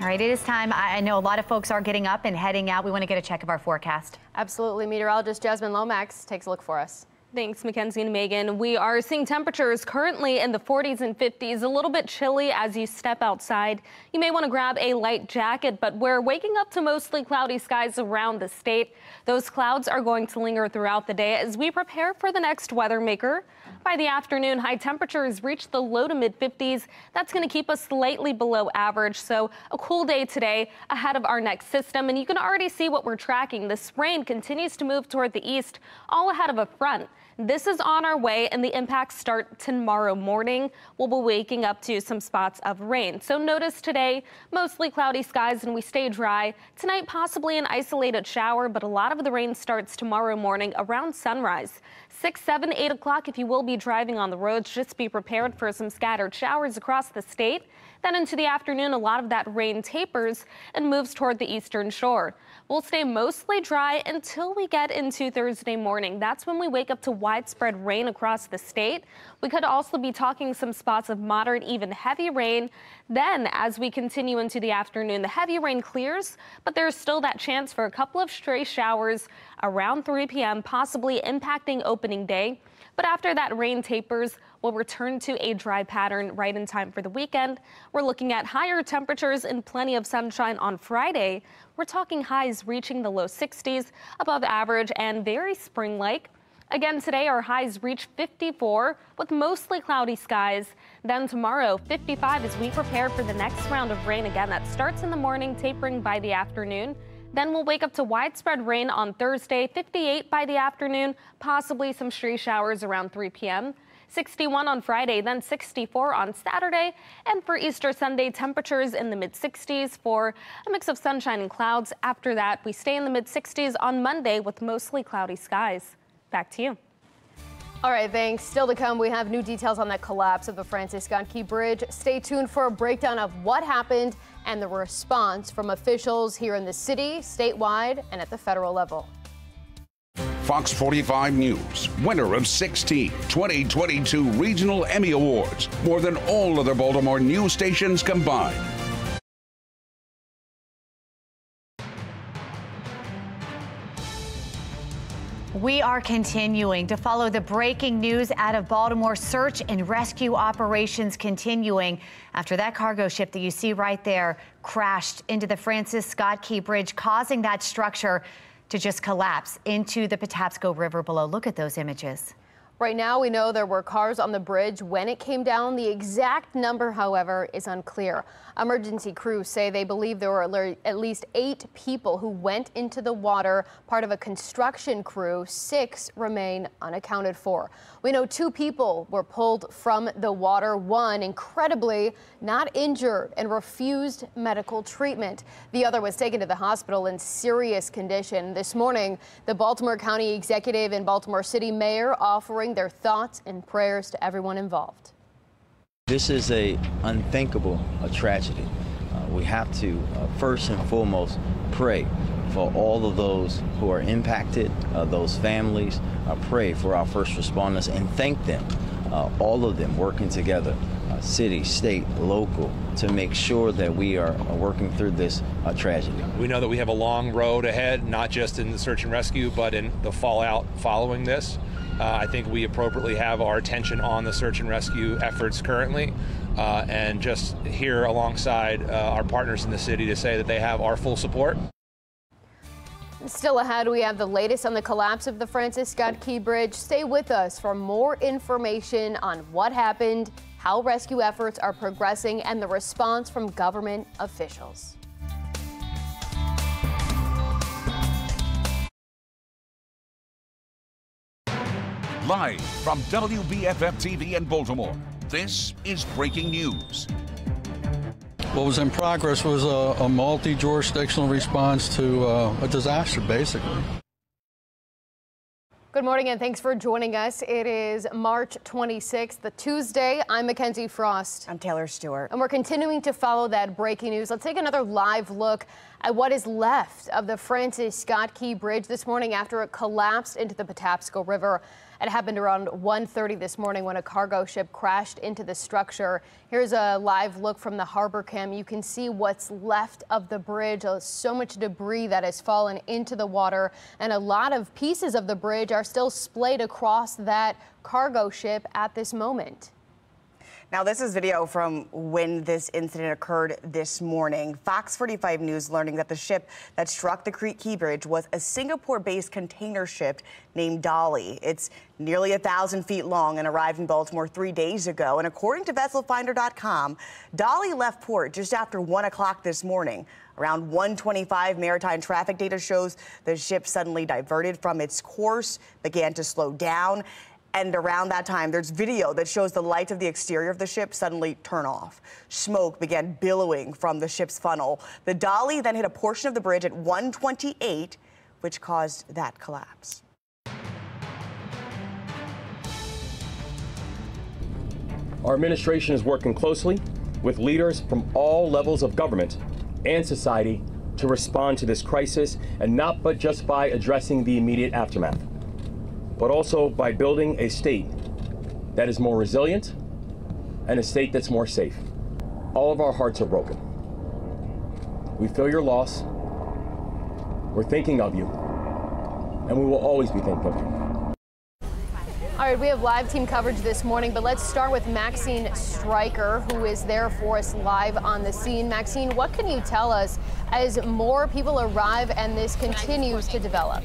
All right, it is time. I know a lot of folks are getting up and heading out. We want to get a check of our forecast. Absolutely. Meteorologist Jasmine Lomax takes a look for us. Thanks, Mackenzie and Megan. We are seeing temperatures currently in the 40s and 50s, a little bit chilly as you step outside. You may want to grab a light jacket, but we're waking up to mostly cloudy skies around the state. Those clouds are going to linger throughout the day as we prepare for the next weather maker. By the afternoon, high temperatures reach the low to mid 50s. That's going to keep us slightly below average. So a cool day today ahead of our next system. And you can already see what we're tracking. This rain continues to move toward the east, all ahead of a front. This is on our way, and the impacts start tomorrow morning. We'll be waking up to some spots of rain. So notice today, mostly cloudy skies and we stay dry. Tonight, possibly an isolated shower, but a lot of the rain starts tomorrow morning around sunrise. 6, 7, 8 o'clock if you will be driving on the roads. Just be prepared for some scattered showers across the state. Then into the afternoon, a lot of that rain tapers and moves toward the eastern shore. We'll stay mostly dry until we get into Thursday morning. That's when we wake up to widespread rain across the state. We could also be talking some spots of moderate, even heavy rain. Then, as we continue into the afternoon, the heavy rain clears, but there's still that chance for a couple of stray showers around 3 p.m., possibly impacting opening day. But after that rain tapers, we'll return to a dry pattern right in time for the weekend. We're looking at higher temperatures and plenty of sunshine on Friday. We're talking highs reaching the low 60s, above average and very spring like. Again today, our highs reach 54 with mostly cloudy skies. Then tomorrow, 55 as we prepare for the next round of rain again that starts in the morning, tapering by the afternoon. Then we'll wake up to widespread rain on Thursday, 58 by the afternoon, possibly some stray showers around 3 p.m. 61 on Friday, then 64 on Saturday. And for Easter Sunday, temperatures in the mid 60s for a mix of sunshine and clouds. After that, we stay in the mid 60s on Monday with mostly cloudy skies. Back to you. All right, thanks. Still to come, we have new details on the collapse of the Francis Scott Key Bridge. Stay tuned for a breakdown of what happened and the response from officials here in the city, statewide, and at the federal level. Fox 45 News, winner of 16 2022 Regional Emmy Awards, more than all other Baltimore news stations combined. We are continuing to follow the breaking news out of Baltimore. Search and rescue operations continuing after that cargo ship that you see right there crashed into the Francis Scott Key Bridge, causing that structure to just collapse into the Patapsco River below. Look at those images. Right now, we know there were cars on the bridge when it came down. The exact number, however, is unclear. Emergency crews say they believe there were at least eight people who went into the water, part of a construction crew. Six remain unaccounted for. We know two people were pulled from the water, one incredibly not injured and refused medical treatment. The other was taken to the hospital in serious condition. This morning, the Baltimore County Executive and Baltimore City Mayor offering their thoughts and prayers to everyone involved. This is a unthinkable a tragedy. Uh, we have to uh, first and foremost pray for all of those who are impacted, uh, those families. Uh, pray for our first responders and thank them, uh, all of them working together, uh, city, state, local, to make sure that we are working through this uh, tragedy. We know that we have a long road ahead, not just in the search and rescue, but in the fallout following this. Uh, I think we appropriately have our attention on the search and rescue efforts currently, uh, and just here alongside uh, our partners in the city to say that they have our full support. Still ahead, we have the latest on the collapse of the Francis Scott Key Bridge. Stay with us for more information on what happened, how rescue efforts are progressing, and the response from government officials. Live from WBFF TV in Baltimore, this is breaking news. What was in progress was a, a multi jurisdictional response to uh, a disaster, basically. Good morning and thanks for joining us. It is March 26th, the Tuesday. I'm Mackenzie Frost. I'm Taylor Stewart. And we're continuing to follow that breaking news. Let's take another live look at what is left of the Francis Scott Key Bridge this morning after it collapsed into the Patapsco River. It happened around 1.30 this morning when a cargo ship crashed into the structure. Here's a live look from the harbor cam. You can see what's left of the bridge. Uh, so much debris that has fallen into the water and a lot of pieces of the bridge are still splayed across that cargo ship at this moment. Now, this is video from when this incident occurred this morning. Fox 45 News learning that the ship that struck the Key Bridge was a Singapore based container ship named Dali. It's nearly a thousand feet long and arrived in Baltimore three days ago. And according to VesselFinder.com, Dali left port just after 1 o'clock this morning. Around 125 maritime traffic data shows the ship suddenly diverted from its course, began to slow down, and around that time, there's video that shows the lights of the exterior of the ship suddenly turn off. Smoke began billowing from the ship's funnel. The Dali then hit a portion of the bridge at 128, which caused that collapse. Our administration is working closely with leaders from all levels of government and society to respond to this crisis, and not but just by addressing the immediate aftermath but also by building a state that is more resilient and a state that's more safe. All of our hearts are broken. We feel your loss. We're thinking of you. And we will always be thinking of you. All right, we have live team coverage this morning, but let's start with Maxine Stryker, who is there for us live on the scene. Maxine, what can you tell us as more people arrive and this continues to develop?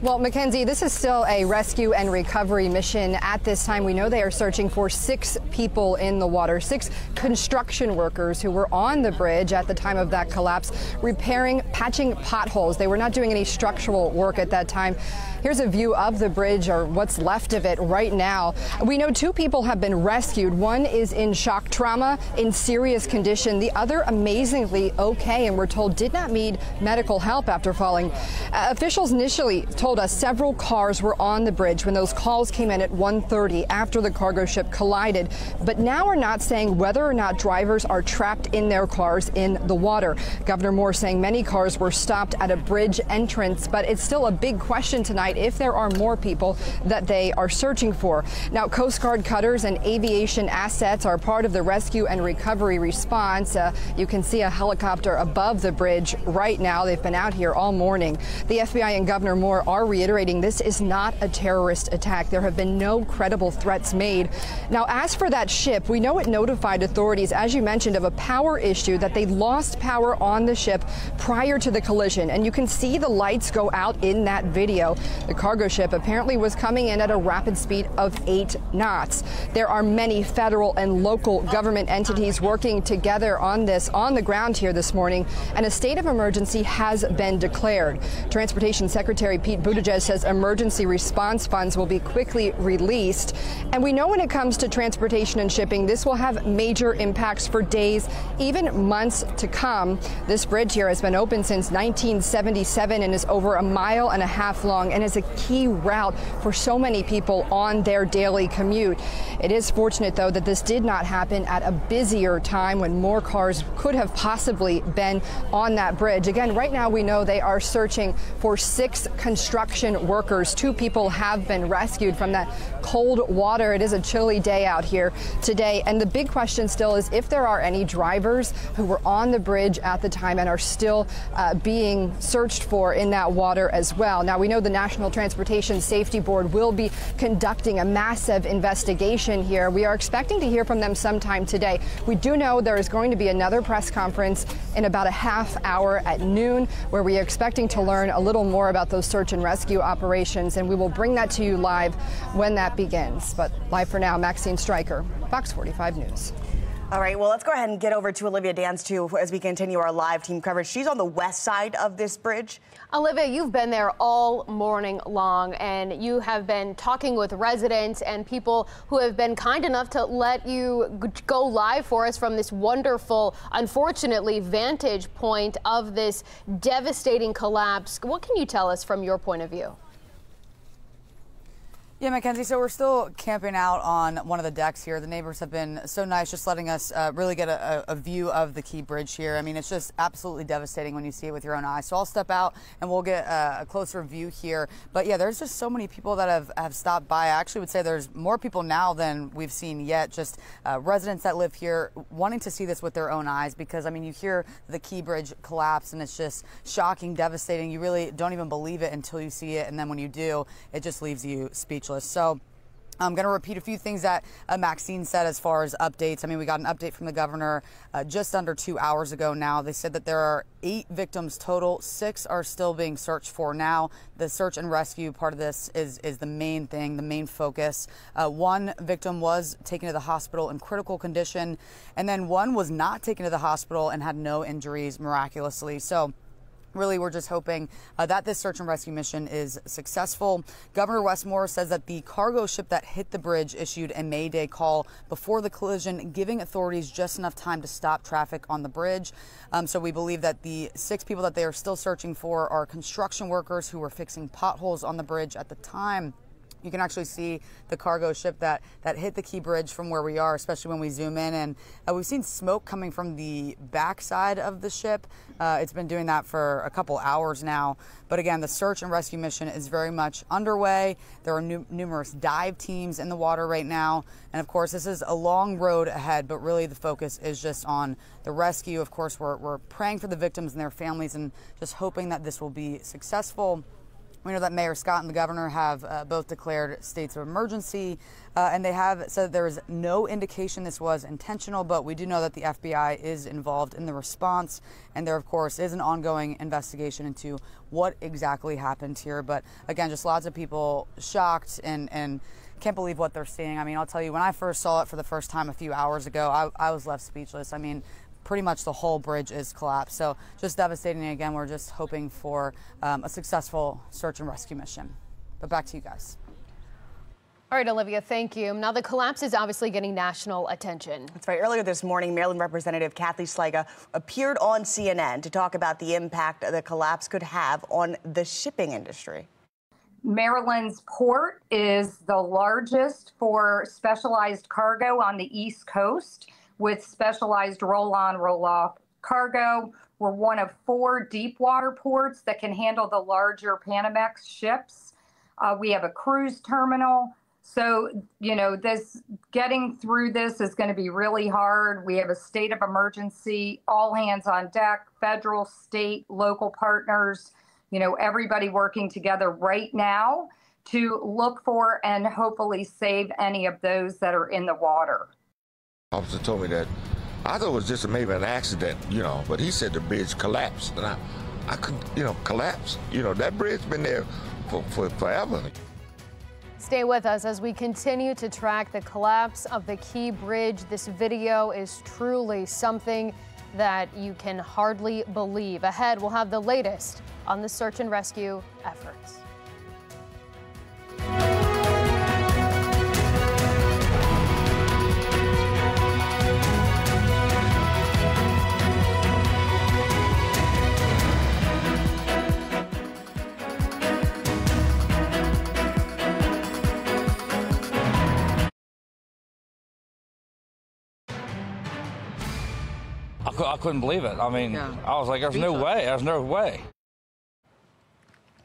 Well, Mackenzie, this is still a rescue and recovery mission. At this time, we know they are searching for six people in the water, six construction workers who were on the bridge at the time of that collapse, repairing, patching potholes. They were not doing any structural work at that time. Here's a view of the bridge or what's left of it right now. We know two people have been rescued. One is in shock trauma, in serious condition. The other amazingly okay, and we're told did not need medical help after falling. Uh, officials initially told us several cars were on the bridge when those calls came in at 1:30 after the cargo ship collided. But now we're not saying whether or not drivers are trapped in their cars in the water. Governor Moore saying many cars were stopped at a bridge entrance, but it's still a big question tonight tonight if there are more people that they are searching for. Now, Coast Guard cutters and aviation assets are part of the rescue and recovery response. Uh, you can see a helicopter above the bridge right now. They've been out here all morning. The FBI and Governor Moore are reiterating this is not a terrorist attack. There have been no credible threats made. Now, as for that ship, we know it notified authorities, as you mentioned, of a power issue that they lost power on the ship prior to the collision. And you can see the lights go out in that video. The cargo ship apparently was coming in at a rapid speed of eight knots. There are many federal and local government entities working together on this on the ground here this morning, and a state of emergency has been declared. Transportation Secretary Pete Buttigieg says emergency response funds will be quickly released. And we know when it comes to transportation and shipping, this will have major impacts for days, even months to come. This bridge here has been open since 1977 and is over a mile and a half long and is a key route for so many people on their daily commute. It is fortunate, though, that this did not happen at a busier time when more cars could have possibly been on that bridge. Again, right now we know they are searching for six construction workers. Two people have been rescued from that cold water. It is a chilly day out here today. And the big question still is if there are any drivers who were on the bridge at the time and are still uh, being searched for in that water as well. Now, we know the National Transportation Safety Board will be conducting a massive investigation here. We are expecting to hear from them sometime today. We do know there is going to be another press conference in about a half hour at noon where we are expecting to learn a little more about those search and rescue operations, and we will bring that to you live when that begins. But live for now, Maxine Stryker, Fox 45 News. All right, well, let's go ahead and get over to Olivia Dance, too, as we continue our live team coverage. She's on the west side of this bridge. Olivia, you've been there all morning long, and you have been talking with residents and people who have been kind enough to let you go live for us from this wonderful, unfortunately, vantage point of this devastating collapse. What can you tell us from your point of view? Yeah, Mackenzie. So we're still camping out on one of the decks here. The neighbors have been so nice, just letting us uh, really get a, a, view of the Key Bridge here. I mean, it's just absolutely devastating when you see it with your own eyes. So I'll step out and we'll get a, a closer view here. But yeah, there's just so many people that have, have stopped by. I actually would say there's more people now than we've seen yet. Just uh, residents that live here wanting to see this with their own eyes because I mean, you hear the Key Bridge collapse and it's just shocking, devastating. You really don't even believe it until you see it, and then when you do, it just leaves you speechless So I'm going to repeat a few things that uh, Maxine said as far as updates. I mean, we got an update from the governor uh, just under two hours ago now. They said that there are eight victims total. Six are still being searched for now. The search and rescue part of this is, is the main thing, the main focus. Uh, one victim was taken to the hospital in critical condition, and then one was not taken to the hospital and had no injuries miraculously. So, Really, we're just hoping uh, that this search and rescue mission is successful. Governor Wes Moore says that the cargo ship that hit the bridge issued a Mayday call before the collision, giving authorities just enough time to stop traffic on the bridge. Um, so we believe that the six people that they are still searching for are construction workers who were fixing potholes on the bridge at the time. You can actually see the cargo ship that, that hit the Key Bridge from where we are, especially when we zoom in. And uh, we've seen smoke coming from the backside of the ship. Uh, it's been doing that for a couple hours now. But again, the search and rescue mission is very much underway. There are nu numerous dive teams in the water right now. And of course, this is a long road ahead, but really the focus is just on the rescue. Of course, we're, we're praying for the victims and their families and just hoping that this will be successful. We know that Mayor Scott and the governor have uh, both declared states of emergency, uh, and they have said there is no indication this was intentional, but we do know that the FBI is involved in the response, and there, of course, is an ongoing investigation into what exactly happened here. But again, just lots of people shocked and, and can't believe what they're seeing. I mean, I'll tell you, when I first saw it for the first time a few hours ago, I, I was left speechless. I mean, pretty much the whole bridge is collapsed. So just devastating. Again, we're just hoping for um, a successful search and rescue mission. But back to you guys. All right, Olivia, thank you. Now, the collapse is obviously getting national attention. That's right. Earlier this morning, Maryland Representative Kathy Szeliga appeared on CNN to talk about the impact the collapse could have on the shipping industry. Maryland's port is the largest for specialized cargo on the East Coast with specialized roll on, roll off cargo. We're one of four deep water ports that can handle the larger Panamax ships. Uh, we have a cruise terminal. So, you know, this getting through this is going to be really hard. We have a state of emergency, all hands on deck, federal, state, local partners, you know, everybody working together right now to look for and hopefully save any of those that are in the water. Officer told me that I thought it was just maybe an accident, you know, but he said the bridge collapsed, and I, I couldn't, you know, collapse. You know, that bridge been there for, for forever. Stay with us as we continue to track the collapse of the Key Bridge. This video is truly something that you can hardly believe. Ahead, we'll have the latest on the search and rescue efforts. I couldn't believe it. I mean, yeah. I was like, there's no way. There's no way.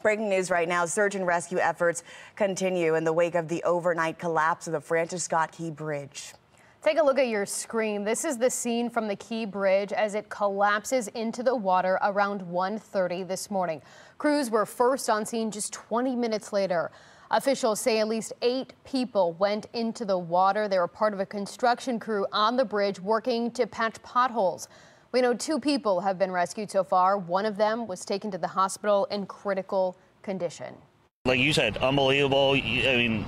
Breaking news right now search and rescue efforts continue in the wake of the overnight collapse of the Francis Scott Key Bridge. Take a look at your screen. This is the scene from the Key Bridge as it collapses into the water around 1:30 this morning. Crews were first on scene just 20 minutes later. Officials say at least eight people went into the water. They were part of a construction crew on the bridge working to patch potholes. We know two people have been rescued so far. One of them was taken to the hospital in critical condition. Like you said, unbelievable. I mean,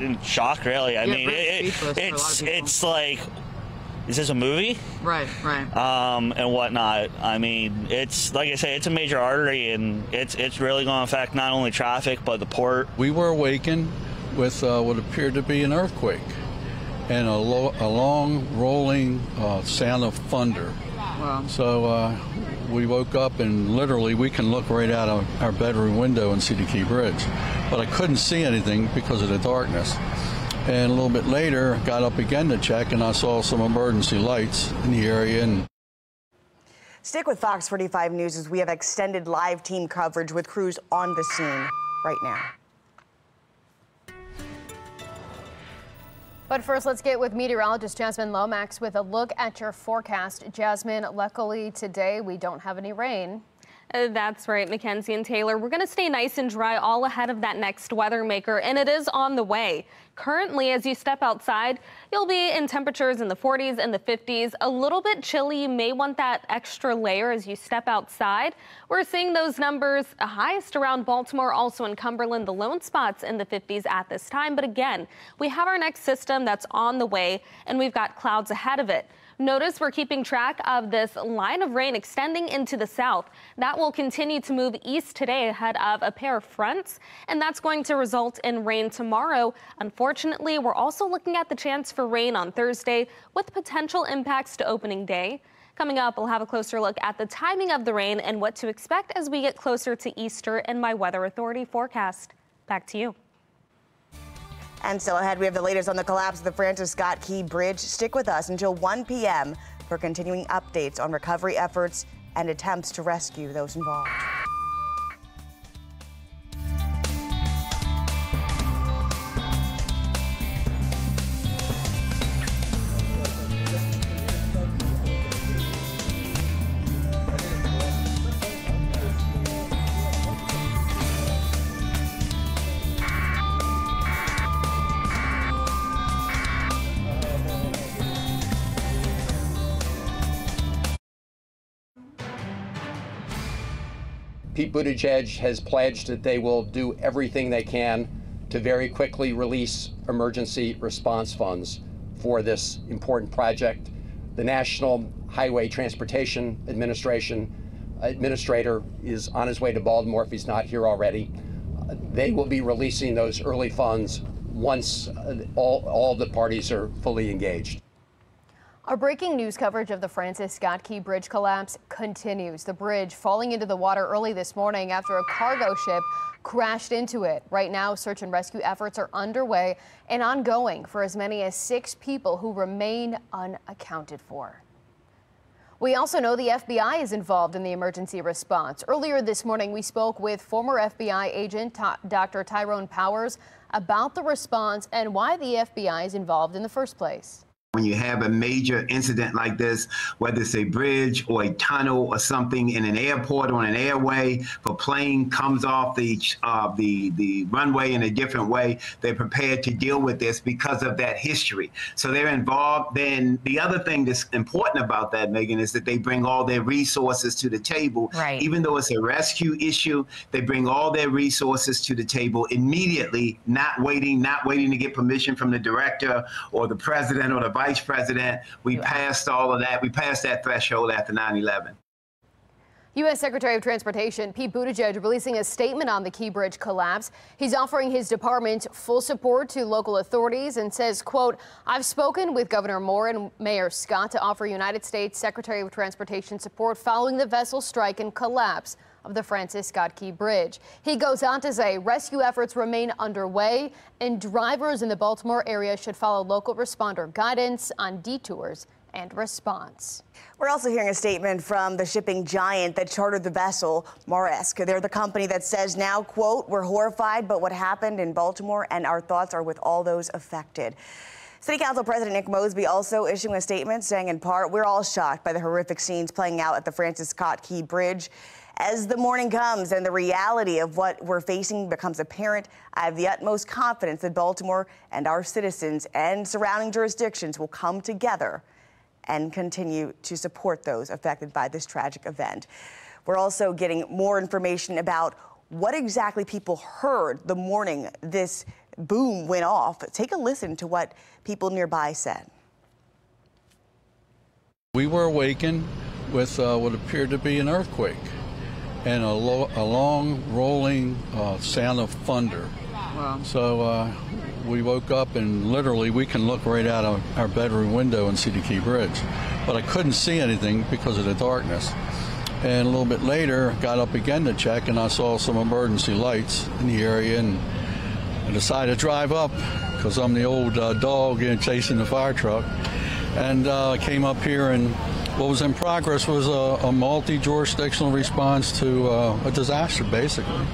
in shock, really. I yeah, mean, it, it's it's like, is this a movie? Right, right. Um, and whatnot. I mean, it's like I say, it's a major artery, and it's it's really going to affect not only traffic but the port. We were awakened with uh, what appeared to be an earthquake and a, lo- a long rolling uh, sound of thunder. Wow. So uh, we woke up and literally we can look right out of our bedroom window and see the Key Bridge. But I couldn't see anything because of the darkness. And a little bit later, got up again to check and I saw some emergency lights in the area and Stick with Fox 45 News as we have extended live team coverage with crews on the scene right now. But first, let's get with meteorologist Jasmine Lomax with a look at your forecast. Jasmine, luckily today we don't have any rain. That's right, Mackenzie and Taylor. We're going to stay nice and dry all ahead of that next weather maker, and it is on the way. Currently, as you step outside, you'll be in temperatures in the 40s and the 50s. A little bit chilly. You may want that extra layer as you step outside. We're seeing those numbers highest around Baltimore, also in Cumberland, the lone spots in the 50s at this time. But again, we have our next system that's on the way, and we've got clouds ahead of it. Notice we're keeping track of this line of rain extending into the south. That will continue to move east today ahead of a pair of fronts, and that's going to result in rain tomorrow. Unfortunately, we're also looking at the chance for rain on Thursday with potential impacts to opening day. Coming up, we'll have a closer look at the timing of the rain and what to expect as we get closer to Easter in my Weather Authority forecast. Back to you. And still ahead, we have the latest on the collapse of the Francis Scott Key Bridge. Stick with us until 1 p.m. for continuing updates on recovery efforts and attempts to rescue those involved. Pete Buttigieg has pledged that they will do everything they can to very quickly release emergency response funds for this important project. The National Highway Transportation Administration administrator is on his way to Baltimore if he's not here already. They will be releasing those early funds once uh, all, all the parties are fully engaged. Our breaking news coverage of the Francis Scott Key Bridge collapse continues. The bridge falling into the water early this morning after a cargo ship crashed into it. Right now, search and rescue efforts are underway and ongoing for as many as six people who remain unaccounted for. We also know the FBI is involved in the emergency response. Earlier this morning, we spoke with former FBI agent Dr. Tyrone Powers about the response and why the FBI is involved in the first place. When you have a major incident like this, whether it's a bridge or a tunnel or something in an airport or an airway, if a plane comes off the uh, the the runway in a different way, they're prepared to deal with this because of that history. So they're involved. Then the other thing that's important about that, Megan, is that they bring all their resources to the table. Right. Even though it's a rescue issue, they bring all their resources to the table immediately, not waiting, not waiting to get permission from the director or the president or the vice president. We passed all of that. We passed that threshold after 9 11. U.S. Secretary of Transportation Pete Buttigieg releasing a statement on the Key Bridge collapse. He's offering his department full support to local authorities and says, quote, I've spoken with Governor Moore and Mayor Scott to offer United States Secretary of Transportation support following the vessel strike and collapse of the Francis Scott Key Bridge. He goes on to say rescue efforts remain underway and drivers in the Baltimore area should follow local responder guidance on detours and response. We're also hearing a statement from the shipping giant that chartered the vessel, Maersk. They're the company that says now, quote, we're horrified but what happened in Baltimore and our thoughts are with all those affected. City Council President Nick Mosby also issuing a statement saying, in part, we're all shocked by the horrific scenes playing out at the Francis Scott Key Bridge. As the morning comes and the reality of what we're facing becomes apparent, I have the utmost confidence that Baltimore and our citizens and surrounding jurisdictions will come together and continue to support those affected by this tragic event. We're also getting more information about what exactly people heard the morning this boom went off. Take a listen to what people nearby said. We were awakened with uh, what appeared to be an earthquake and a, lo- a long rolling uh, sound of thunder. Wow. So uh, we woke up and literally we can look right out of our bedroom window and see the Key Bridge. But I couldn't see anything because of the darkness. And a little bit later, got up again to check and I saw some emergency lights in the area and I decided to drive up because I'm the old uh, dog chasing the fire truck. And uh, came up here and what was in progress was a, a multi-jurisdictional response to uh, a disaster, basically.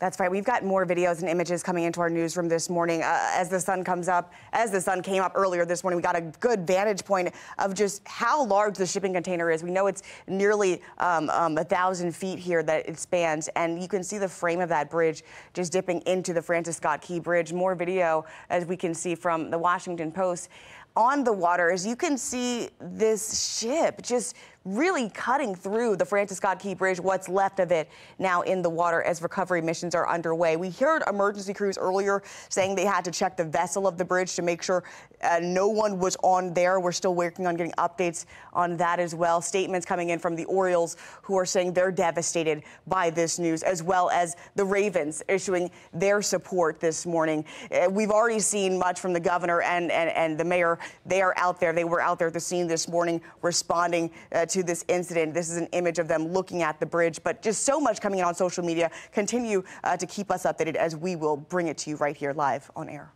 That's right. We've got more videos and images coming into our newsroom this morning uh, as the sun comes up. As the sun came up earlier this morning, we got a good vantage point of just how large the shipping container is. We know it's nearly um, um, a thousand feet here that it spans, and you can see the frame of that bridge just dipping into the Francis Scott Key Bridge. More video, as we can see from the Washington Post on the water, as you can see this ship just really cutting through the Francis Scott Key Bridge, what's left of it now in the water as recovery missions are underway. We heard emergency crews earlier saying they had to check the vessel of the bridge to make sure uh, no one was on there. We're still working on getting updates on that as well. Statements coming in from the Orioles who are saying they're devastated by this news, as well as the Ravens issuing their support this morning. Uh, we've already seen much from the governor and, and, and the mayor. They are out there. They were out there at the scene this morning responding uh, to this incident. This is an image of them looking at the bridge, but just so much coming in on social media. Continue uh, to keep us updated as we will bring it to you right here live on air.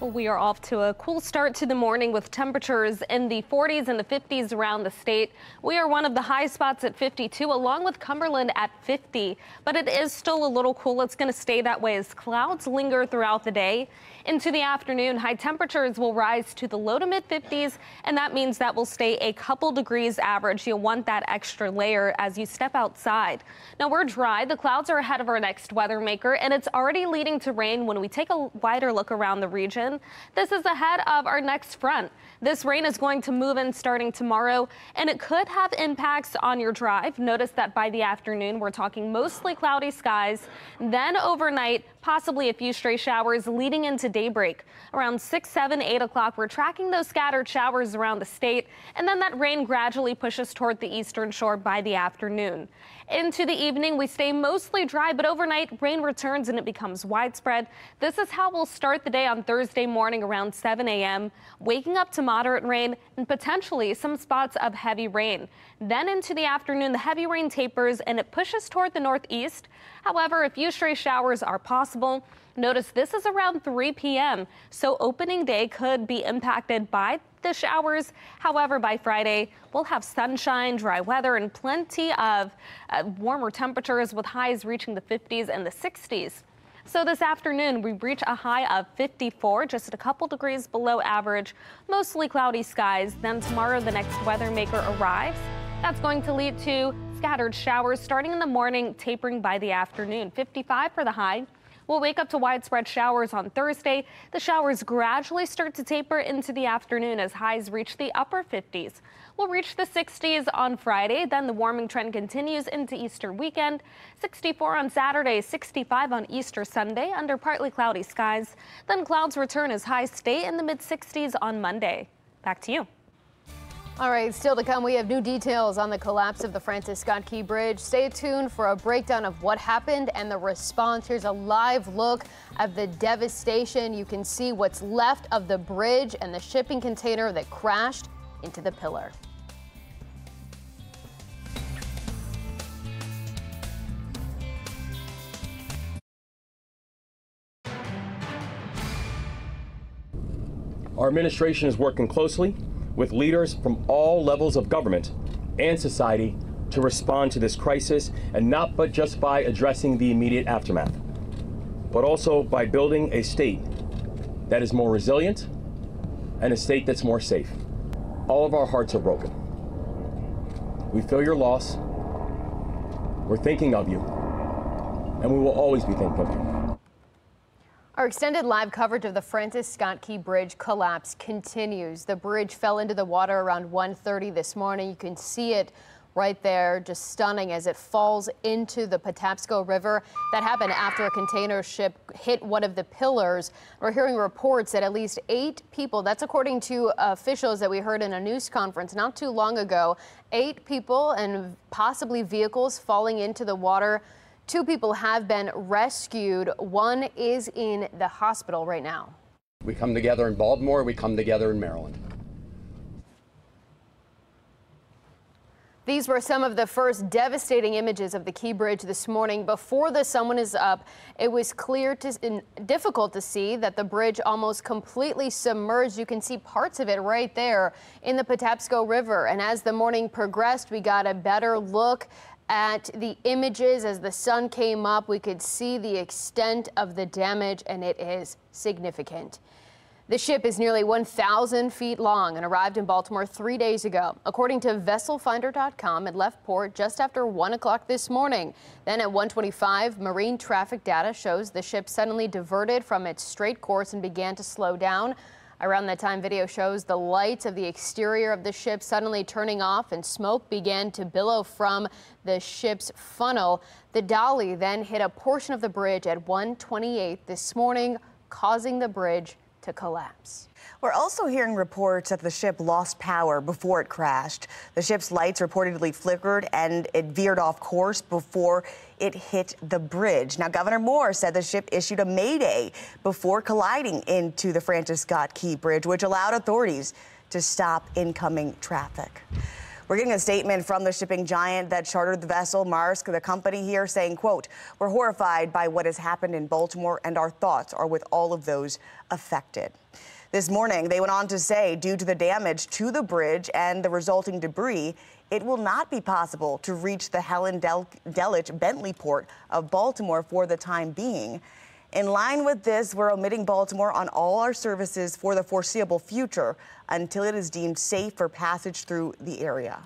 We are off to a cool start to the morning with temperatures in the 40s and the 50s around the state. We are one of the high spots at 52, along with Cumberland at 50. But it is still a little cool. It's going to stay that way as clouds linger throughout the day. Into the afternoon, high temperatures will rise to the low to mid 50s, and that means that will stay a couple degrees average. You'll want that extra layer as you step outside. Now, we're dry. The clouds are ahead of our next weather maker, and it's already leading to rain when we take a wider look around the region. This is ahead of our next front. This rain is going to move in starting tomorrow, and it could have impacts on your drive. Notice that by the afternoon, we're talking mostly cloudy skies. Then overnight, possibly a few stray showers leading into daybreak. Around 6, 7, 8 o'clock, we're tracking those scattered showers around the state, and then that rain gradually pushes toward the eastern shore by the afternoon. Into the evening, we stay mostly dry, but overnight, rain returns and it becomes widespread. This is how we'll start the day on Thursday morning around 7 a.m., waking up to moderate rain and potentially some spots of heavy rain. Then into the afternoon, the heavy rain tapers and it pushes toward the northeast. However, a few stray showers are possible. Notice this is around 3 p.m., so opening day could be impacted by the showers. However, by Friday, we'll have sunshine, dry weather, and plenty of uh, warmer temperatures with highs reaching the 50s and the 60s. So this afternoon, we reach a high of 54, just a couple degrees below average, mostly cloudy skies. Then tomorrow, the next weather maker arrives. That's going to lead to scattered showers starting in the morning, tapering by the afternoon. 55 for the high. We'll wake up to widespread showers on Thursday. The showers gradually start to taper into the afternoon as highs reach the upper 50s. We'll reach the 60s on Friday. Then the warming trend continues into Easter weekend. 64 on Saturday, 65 on Easter Sunday under partly cloudy skies. Then clouds return as highs stay in the mid 60s on Monday. Back to you. All right, still to come, we have new details on the collapse of the Francis Scott Key Bridge. Stay tuned for a breakdown of what happened and the response. Here's a live look of the devastation. You can see what's left of the bridge and the shipping container that crashed into the pillar. Our administration is working closely with leaders from all levels of government and society to respond to this crisis, and not but just by addressing the immediate aftermath, but also by building a state that is more resilient and a state that's more safe. All of our hearts are broken. We feel your loss. We're thinking of you, and we will always be thinking of you. Our extended live coverage of the Francis Scott Key Bridge collapse continues. The bridge fell into the water around 1:30 this morning. You can see it right there, just stunning as it falls into the Patapsco River. That happened after a container ship hit one of the pillars. We're hearing reports that at least eight people, that's according to officials that we heard in a news conference not too long ago, eight people and possibly vehicles falling into the water. Two people have been rescued. One is in the hospital right now. We come together in Baltimore, we come together in Maryland. These were some of the first devastating images of the Key Bridge this morning. Before the sun is up, it was clear to difficult to see that the bridge almost completely submerged. You can see parts of it right there in the Patapsco River. And as the morning progressed, we got a better look at the images as the sun came up. We could see the extent of the damage, and it is significant. The ship is nearly 1,000 feet long and arrived in Baltimore three days ago. According to VesselFinder.com, it left port just after 1 o'clock this morning. Then at 125, marine traffic data shows the ship suddenly diverted from its straight course and began to slow down. Around that time, video shows the lights of the exterior of the ship suddenly turning off and smoke began to billow from the ship's funnel. The Dali then hit a portion of the bridge at 128 this morning, causing the bridge to collapse. We're also hearing reports that the ship lost power before it crashed. The ship's lights reportedly flickered and it veered off course before it hit the bridge. Now, Governor Moore said the ship issued a mayday before colliding into the Francis Scott Key Bridge, which allowed authorities to stop incoming traffic. We're getting a statement from the shipping giant that chartered the vessel, Maersk, the company here, saying, quote, we're horrified by what has happened in Baltimore and our thoughts are with all of those affected. This morning, they went on to say, due to the damage to the bridge and the resulting debris, it will not be possible to reach the Helen Del- Delich Bentley port of Baltimore for the time being. In line with this, we're omitting Baltimore on all our services for the foreseeable future until it is deemed safe for passage through the area.